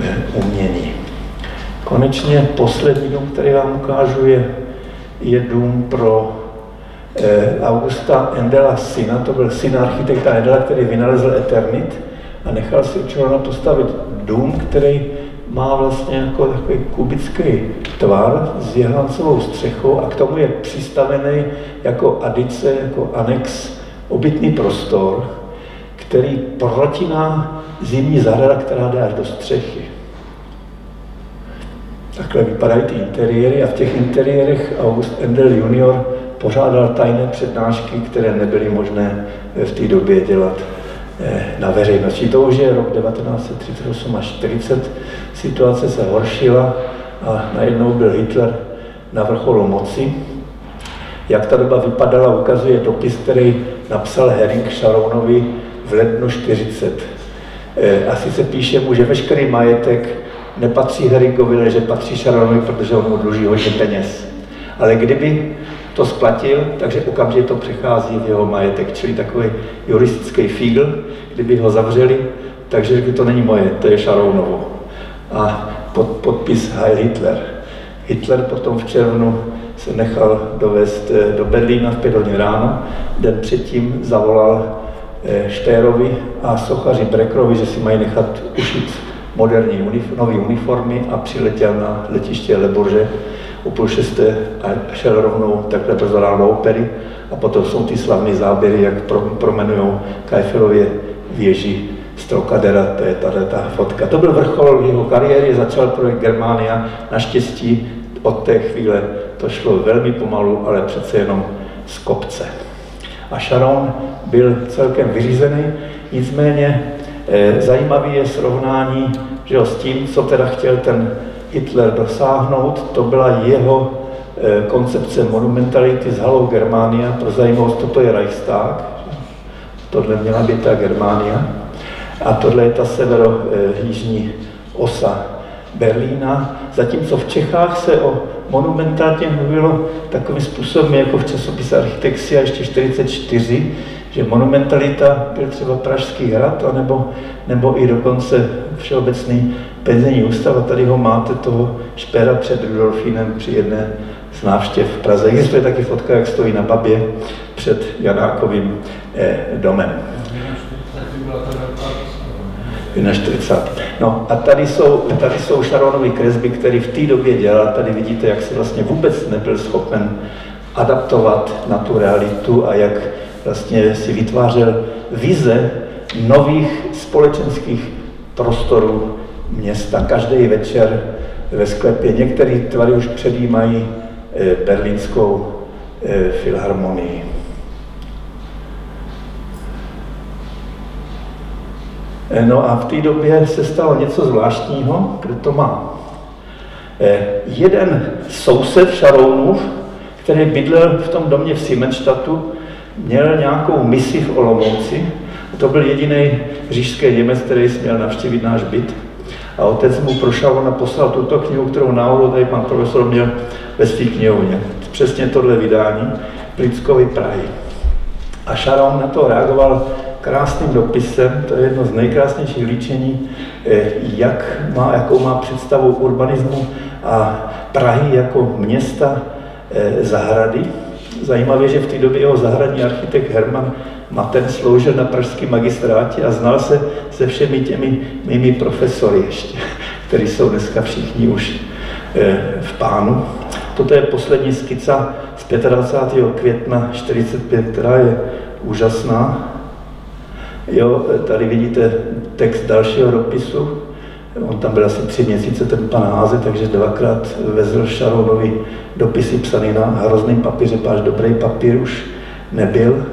S3: eh, umění. Konečně poslední dům, který vám ukážu, je, je dům pro eh, Augusta Endela syna, to byl syn architekta Endela, který vynalezl Eternit a nechal si u postavit dům, který má vlastně jako takový kubický tvar s jehlancovou střechou a k tomu je přistavený jako adice, jako anex obytný prostor, který protiná zimní zahrada, která jde až do střechy. Takhle vypadají ty interiéry a v těch interiérech August Endel junior pořádal tajné přednášky, které nebyly možné v té době dělat eh, na veřejnosti. To už je rok 1938 až 40, situace se horšila a najednou byl Hitler na vrcholu moci. Jak ta doba vypadala, ukazuje dopis, který napsal Herring Sharonovi v lednu 40. Eh, asi se píše mu, že veškerý majetek nepatří Heringovi, ale že patří Sharonovi, protože on mu dluží hodně peněz. Ale kdyby to splatil, takže okamžitě to přechází v jeho majetek, čili takový juristický fígl, kdyby ho zavřeli, takže to není moje, to je Sharonovo. A pod, podpis Heil Hitler. Hitler potom v červnu se nechal dovést eh, do Berlína v 5 hodin ráno. Den předtím zavolal eh, Štérovi a sochaři Brekrovi, že si mají nechat ušít moderní unif- nové uniformy a přiletěl na letiště Leborže o půl šesté a šel rovnou takhle brzo do opery a potom jsou ty slavné záběry, jak promenují Kajfelově věži z Trocadera, to je tady ta fotka. To byl vrchol jeho kariéry, začal projekt Germania, naštěstí od té chvíle to šlo velmi pomalu, ale přece jenom z kopce. A Sharon byl celkem vyřízený, nicméně eh, zajímavý je srovnání že jo, s tím, co teda chtěl ten Hitler dosáhnout, to byla jeho eh, koncepce monumentality z halou Germánia. Pro zajímavost, toto je Reichstag, tohle měla být ta Germánia a tohle je ta severo-jižní eh, osa Berlína, zatímco v Čechách se o monumentálně mluvilo takovým způsobem jako v časopise Architexia ještě 44, že monumentalita byl třeba Pražský hrad, anebo, nebo i dokonce Všeobecný penzijní ústav, a tady ho máte toho špera před Rudolfínem při jedné z návštěv v Praze. Existuje taky fotka, jak stojí na babě před Janákovým eh, domem. 41. No a tady jsou, tady jsou Sharonové kresby, které v té době dělal. Tady vidíte, jak se vlastně vůbec nebyl schopen adaptovat na tu realitu a jak vlastně si vytvářel vize nových společenských prostorů města. Každý večer ve sklepě. Některé tvary už předjímají eh, berlínskou eh, filharmonii. Eh, no a v té době se stalo něco zvláštního, kde to má. Jeden soused Šarounův, který bydlel v tom domě v Simenštatu, měl nějakou misi v Olomouci. To byl jediný říšský Němec, který směl navštívit náš byt. A otec mu prošel a poslal tuto knihu, kterou náhodou tady pan profesor měl ve své knihovně. Přesně tohle vydání Plitzkovi Prahy. A Sharon na to reagoval krásným dopisem, to je jedno z nejkrásnějších líčení, eh, jak má, jakou má představu urbanismu a Prahy jako města eh, zahrady. Zajímavé, že v té době jeho zahradní architekt Herman Maten sloužil na pražském magistrátě a znal se se všemi těmi mými profesory ještě, kteří jsou dneska všichni už eh, v pánu. Toto je poslední skica z 25. května 45, která je úžasná. Jo, tady vidíte text dalšího dopisu. On tam byl asi tři měsíce, ten pan Háze, takže dvakrát vezl Šaronovi dopisy psaný na hrozným papíře, páč dobrý papír už nebyl.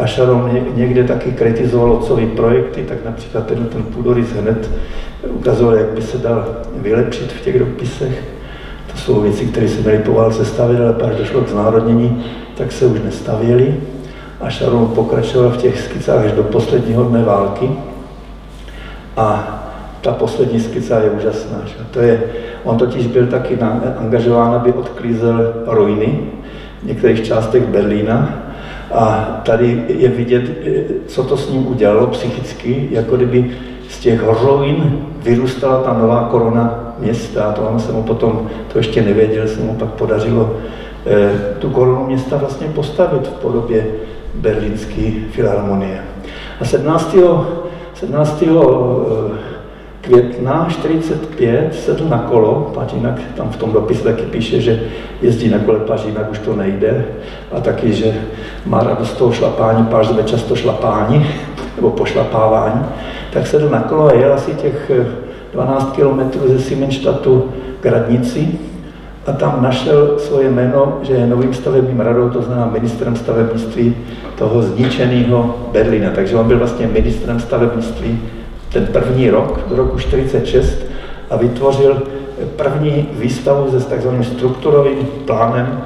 S3: A Sharon někde taky kritizoval otcový projekty, tak například ten, ten půdorys hned ukazoval, jak by se dal vylepšit v těch dopisech. To jsou věci, které se měly po válce stavit, ale pak došlo k znárodnění, tak se už nestavěly. A Sharon pokračoval v těch skicách až do posledního dne války. A ta poslední skica je úžasná. Že? To je, on totiž byl taky na, angažován, aby odklízel ruiny v některých částech Berlína. A tady je vidět, co to s ním udělalo psychicky, jako kdyby z těch ruin vyrůstala ta nová korona města. A to se mu potom, to ještě nevěděl, se mu pak podařilo eh, tu korunu města vlastně postavit v podobě berlínské filharmonie. A 17. 17 května 45 sedl na kolo, Pařínak tam v tom dopise taky píše, že jezdí na kole Pařínak, už to nejde, a taky, že má radost toho šlapání, pář zve často šlapání, nebo pošlapávání, tak sedl na kolo a jel asi těch 12 eh, kilometrů ze Simenštatu k radnici. A tam našel svoje jméno, že je novým stavebním radou, to znamená ministrem stavebnictví toho zničeného Berlína. Takže on byl vlastně ministrem stavebnictví ten první rok, do roku 46, a vytvořil první výstavu se takzvaným strukturovým plánem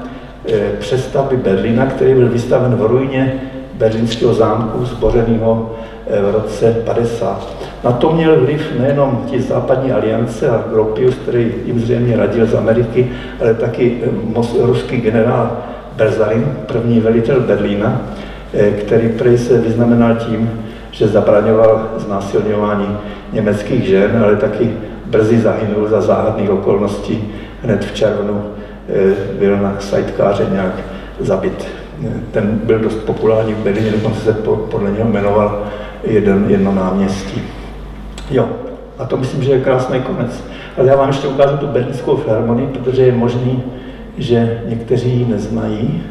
S3: eh, přestavby Berlína, který byl vystaven v ruině berlínského zámku zbořeného eh, v roce 50. Na to měl vliv nejenom ti západní aliance a Gropius, který jim zřejmě radil z Ameriky, ale taky eh, ruský generál Berzarin, první velitel Berlína, který prej se vyznamenal tím, že zabraňoval znásilňování německých žen, ale taky brzy zahynul za záhadných okolností. Hned v červnu eh, byl na sajtkáře nějak zabit. Ten byl dost populární v Berlíně, dokonce se podle něho jmenoval jeden, jedno náměstí. Jo, a to myslím, že je krásný konec. Ale já vám ještě ukážu tu berlínskou filharmonii, protože je možný, že někteří ji neznají.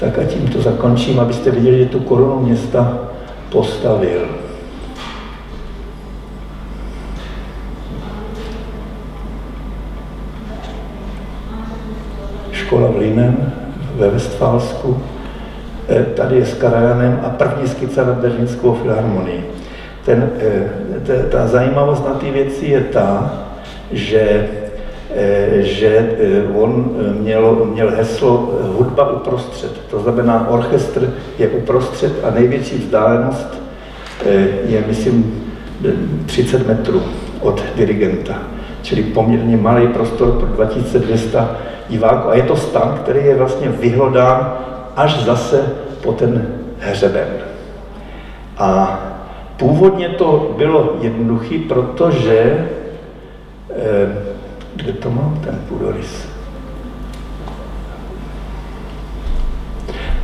S3: Tak a tím to zakončím, abyste viděli, že tu korunu města postavil. Škola v Linen ve Westfálsku, eh, tady je s Karajanem a první skica na Berlínskou filharmonii. Ten, eh, ta zajímavost na té věci je ta, že že eh, on eh, měl, měl heslo hudba uprostřed. To znamená, orchestr je uprostřed a největší vzdálenost je, myslím, 30 metrů od dirigenta. Čili poměrně malý prostor pro 2200 diváků. A je to stan, který je vlastně vyhlodán až zase po ten hřeben. A původně to bylo jednoduché, protože kde to mám, ten půdorys?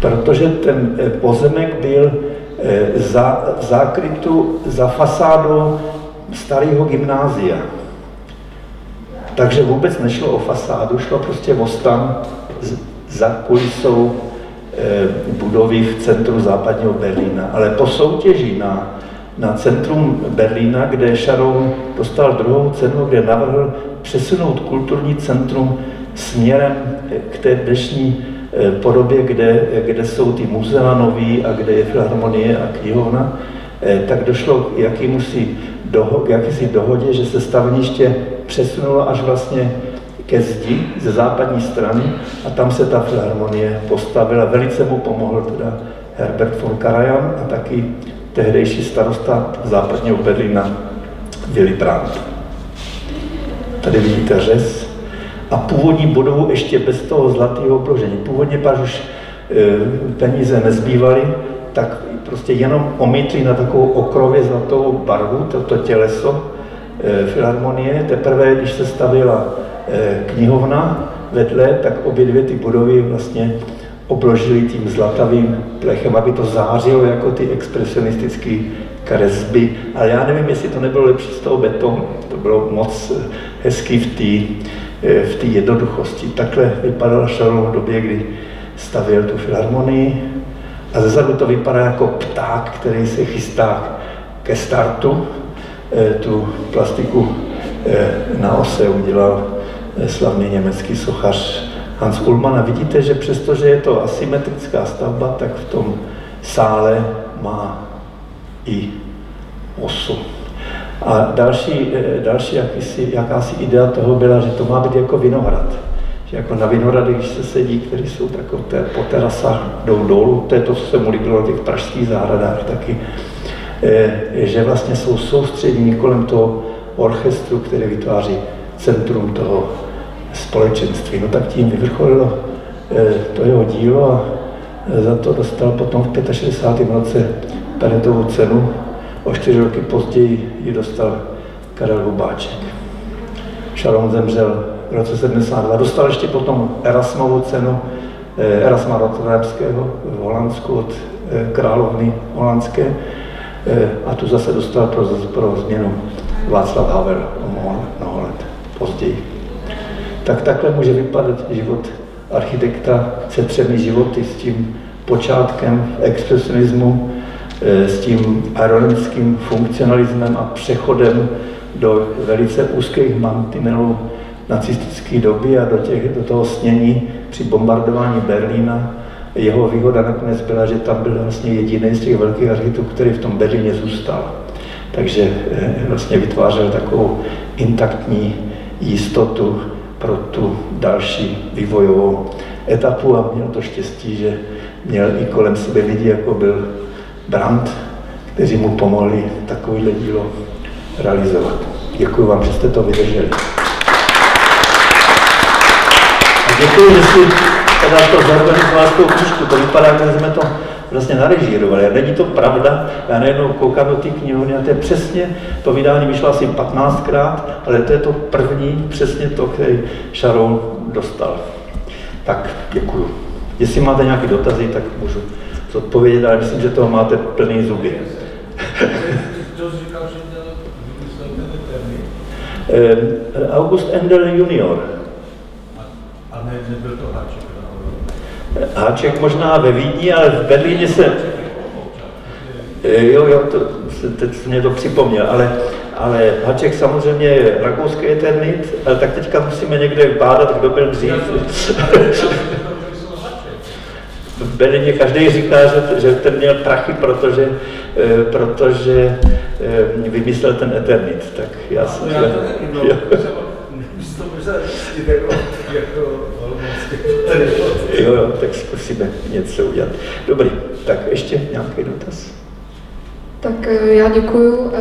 S3: Protože ten eh, pozemek byl eh, za, zákrytu za fasádou starého gymnázia. Takže vůbec nešlo o fasádu, šlo prostě o stan za kulisou eh, budovy v centru západního Berlína. Ale po soutěži na na centrum Berlína, kde Sharon dostal druhou cenu, kde navrhl přesunout kulturní centrum směrem k té dnešní eh, podobě, kde, kde jsou ty muzea nový a kde je filharmonie a knihovna, eh, tak došlo k jakýmusi doho, k jakýsi dohodě, že se staveniště přesunulo až vlastně ke zdi ze západní strany a tam se ta filharmonie postavila. Velice mu pomohl teda Herbert von Karajan a taky tehdejší starosta západního Berlína Willy Brandt. Tady vidíte řez a původní budovu ještě bez toho zlatého obložení. Původně pak už e, peníze nezbývaly, tak prostě jenom omítli na takovou okrově zlatou barvu, toto těleso e, filharmonie. Teprve, když se stavila e, knihovna vedle, tak obě dvě ty budovy vlastně obložili tím zlatavým plechem, aby to zářilo jako ty expresionistické kresby. Ale já nevím, jestli to nebylo lepší z toho betonu. To bylo moc eh, hezký v té eh, v té jednoduchosti. Takhle vypadala Sharon v době, kdy stavěl tu filharmonii. A zezadu to vypadá jako pták, který se chystá ke startu. Eh, tu plastiku na ose udělal slavný německý sochař Hans Ullmann a vidíte, že přestože je to asymetrická stavba, tak v tom sále má i osu. A další, eh, další jakýsi, jakási idea toho byla, že to má být jako vinohrad. Že jako na vinohrady, když se sedí, které jsou takové po terasách jdou dolů, to je to, co se mu líbilo na těch pražských zahradách taky, eh, že vlastně jsou soustřední kolem toho orchestru, který vytváří centrum toho společenství. No tak tím vyvrcholilo eh, to jeho dílo a za to dostal potom v 65. roce Penetovu cenu O čtyři roky později ji dostal Karel Hubáček. Šaron zemřel v roce 72. Dostal ještě potom Erasmovu cenu eh, Erasma Rotterdamského v Holandsku od eh, královny holandské eh, a tu zase dostal pro, pro změnu Václav Havel o mnoho let později. Tak takhle může vypadat život architekta se třemi životy, s tím počátkem expresionismu, Eh, s tím ironickým funkcionalismem a přechodem do velice úzkých mantinelů nacistické doby a do, těch, do toho snění při bombardování Berlína. Jeho výhoda nakonec byla, že tam byl vlastně jediný z těch velkých architektů, který v tom Berlíně zůstal. Takže eh, vlastně vytvářel takovou intaktní jistotu pro tu další vývojovou etapu a měl to štěstí, že měl i kolem sebe lidi, jako byl Brandt, kteří mu pomohli takovýhle dílo realizovat. Děkuji vám, že jste to vydrželi. A děkuji, že si teda to zorganizoval tou knižku. To vypadá, že jsme to vlastně narežírovali. A není to pravda, já najednou koukám do té knihovny a to je přesně, to vydání vyšlo asi 15krát, ale to je to první, přesně to, který Sharon dostal. Tak děkuji. Jestli máte nějaké dotazy, tak můžu zodpovědět, ale myslím, že toho máte plný zuby. August Endel junior.
S4: A ne, nebyl to Háček?
S3: Háček možná ve Vídni, ale v Berlíně se... Jo, jo, to, teď mě to připomněl, ale, ale Haček samozřejmě je rakouský eternit, ale tak teďka musíme někde bádat, kdo byl dřív. v Berlíně každý říká, že, že ten měl prachy, protože, eh, protože eh, vymyslel ten Eternit. Tak já jsem...
S4: Já to nevím, no, jo.
S3: Jo, jo, tak zkusíme něco udělat. Dobrý, tak ještě nějaký dotaz?
S1: Tak eh, já děkuju.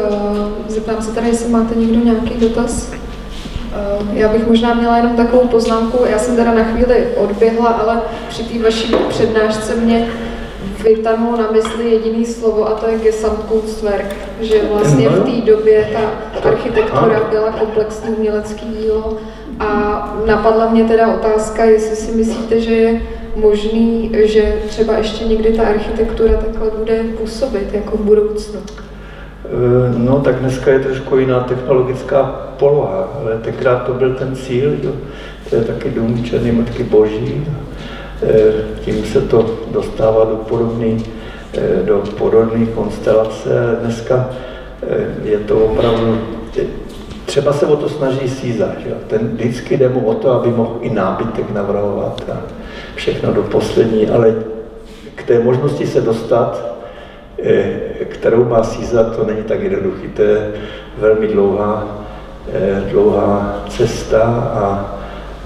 S1: Zeptám se tady, jestli máte někdo nějaký dotaz. Eh, já bych možná měla jenom takovou poznámku, já jsem teda na chvíli odběhla, ale při té vaší přednášce mě vytanulo na mysli jediný slovo a to je Gesamtkunstwerk, že vlastně v té době ta architektura byla komplexní umělecký dílo a napadla mě teda otázka, jestli si myslíte, že je možný, že třeba ještě někdy ta architektura takhle bude působit jako v budoucnu.
S3: Eh, no, tak dneska je trošku jiná technologická poloha, ale tenkrát to byl ten cíl, jo. to je taky dům Černé Matky Boží. Eh, tím se to dostává do podobné eh, do podobné konstelace. Dneska je to opravdu, třeba se o to snaží Síza, že? ten vždycky jde mu o to, aby mohl i nábytek navrhovat a všechno do poslední, ale k té možnosti se dostat Eh, kterou má Síza, to není tak jednoduché. To je velmi dlouhá, eh, dlouhá cesta a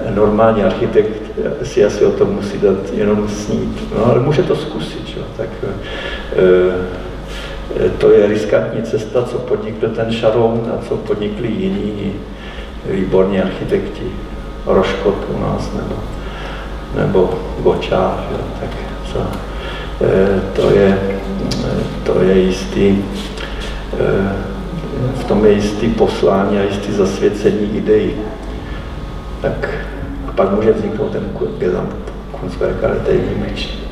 S3: normální architekt si asi o tom musí dát jenom snít. No ale může to zkusit, čo? tak e, to je riskantní cesta, co podnikl ten Šaroun a co podnikli jiní výborní architekti. Roškot u nás nebo, nebo Gočář, tak co, e, to je to je jistý, eh, v tom je jistý poslání a jistý zasvěcení ideí. Tak pak může vzniknout ten Gesamtkunstwerk, ale to je výjimečný.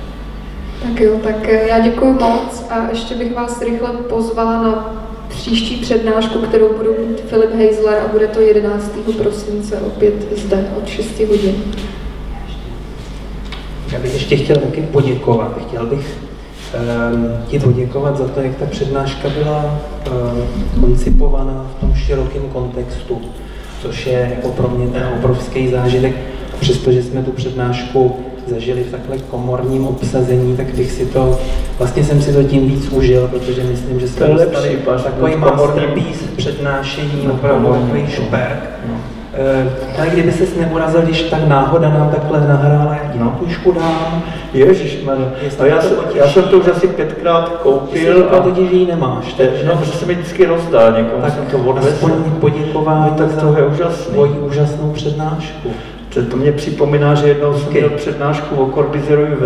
S1: Tak jo, tak eh, já děkuji moc a ještě bych vás rychle pozvala na příští přednášku, kterou budu mít Filip Heisler a bude to 11. prosince opět zde od 6 hodin.
S2: Já bych ještě chtěl taky poděkovat. Chtěl bych Ehm, ti poděkovat za to, jak ta přednáška byla ehm, koncipovaná v tom širokém kontextu, což je jako pro mě ten obrovský zážitek. Přestože jsme tu přednášku zažili v takhle komorním obsazení, tak bych si to vlastně jsem si to tím víc užil, protože myslím, že jsme dostali takový masterpiece přednášení,
S3: No,
S2: opravdu takový šperk.
S3: No.
S2: Eh, Ale kdyby ses neurazil, když tak náhoda nám takhle nahrála, já ti
S3: No.
S2: tušku dám.
S3: Ježíš, no já, jsem, já jsem to už asi pětkrát koupil a
S2: totiž, že ji nemáš, takže
S3: no, protože se mi vždycky rozdá, někomu
S2: tak
S3: to
S2: aspoň poděkování
S3: No, tak to je úžasný.
S2: tvoji úžasnou přednášku.
S3: To, to mě připomíná, že jednou jsem měl přednášku o Korbizerovi v,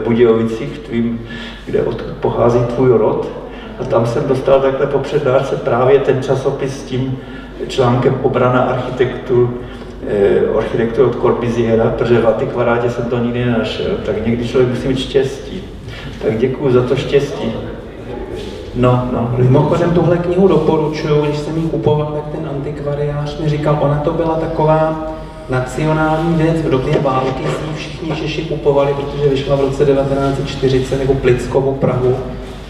S3: v Budějovicích, tvým, kde od, pochází tvůj rod. A tam jsem dostal takhle po přednášce právě ten časopis s tím článkem Obrana architektur, eh, architektur od Corbiziera, protože v antikvarátě jsem to nikdy nenašel. Tak někdy člověk musí mít štěstí. Tak děkuji za to štěstí. No, no.
S2: Mimochodem tuhle knihu doporučuju, když jsem ji kupoval, tak ten antikvariář mi říkal, ona to byla taková nacionální věc, v době války si ji všichni Češi kupovali, protože vyšla v roce 1940 jako Plickovu Prahu,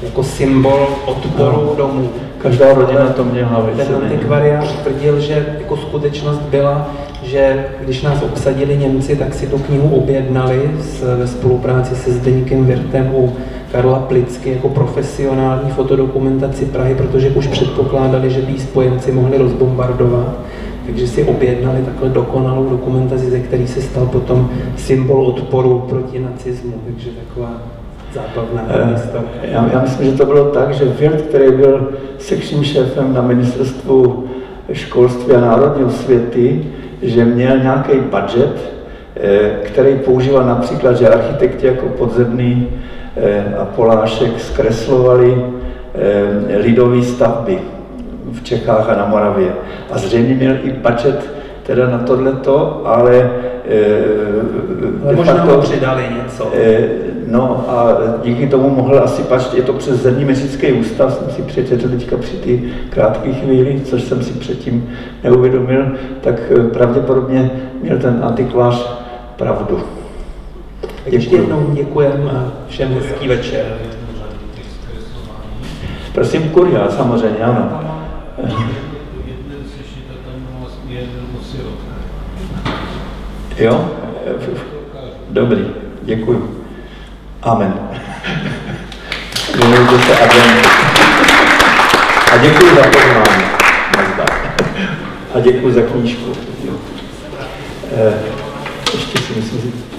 S2: jako symbol odporu
S3: No.
S2: domů.
S3: Každá rodina to měla
S2: Ten antikvariář tvrdil, že jako skutečnost byla, že když nás obsadili Němci, tak si tu knihu objednali s, ve spolupráci se Zdeňkem Virtem u Karla Plicky jako profesionální fotodokumentaci Prahy, protože už předpokládali, že by spojenci mohli rozbombardovat. Takže si objednali takhle dokonalou dokumentaci, ze který se stal potom symbol odporu proti nacismu. Takže taková zábavná
S3: Eh,
S2: historka.
S3: Já, já myslím, že to bylo tak, že Wirt, který byl sekčním šéfem na ministerstvu školství a národní osvěty, že měl nějaký budget, eh, který používal například, že architekti jako podzemný eh, a Polášek zkreslovali eh, lidové stavby v Čechách a na Moravě. A zřejmě měl i budget teda na tohleto, ale eh,
S2: Ale
S3: de
S2: možná
S3: facto-
S2: mu přidali něco.
S3: Eh, No a díky tomu mohl asi pač, je to přes Zemní měsícký ústav, jsem si přečetl teďka při té krátké chvíli, což jsem si předtím neuvědomil, tak eh, pravděpodobně měl ten antikvář pravdu.
S2: Ještě jednou děkujeme a všem hezký večer.
S3: Prosím, kuria, samozřejmě, ano. Jo? Dobrý, děkuju. Amen. Se adventu. A děkuji za pozvání. A děkuji za knížku. Eh, Ještě si myslím, že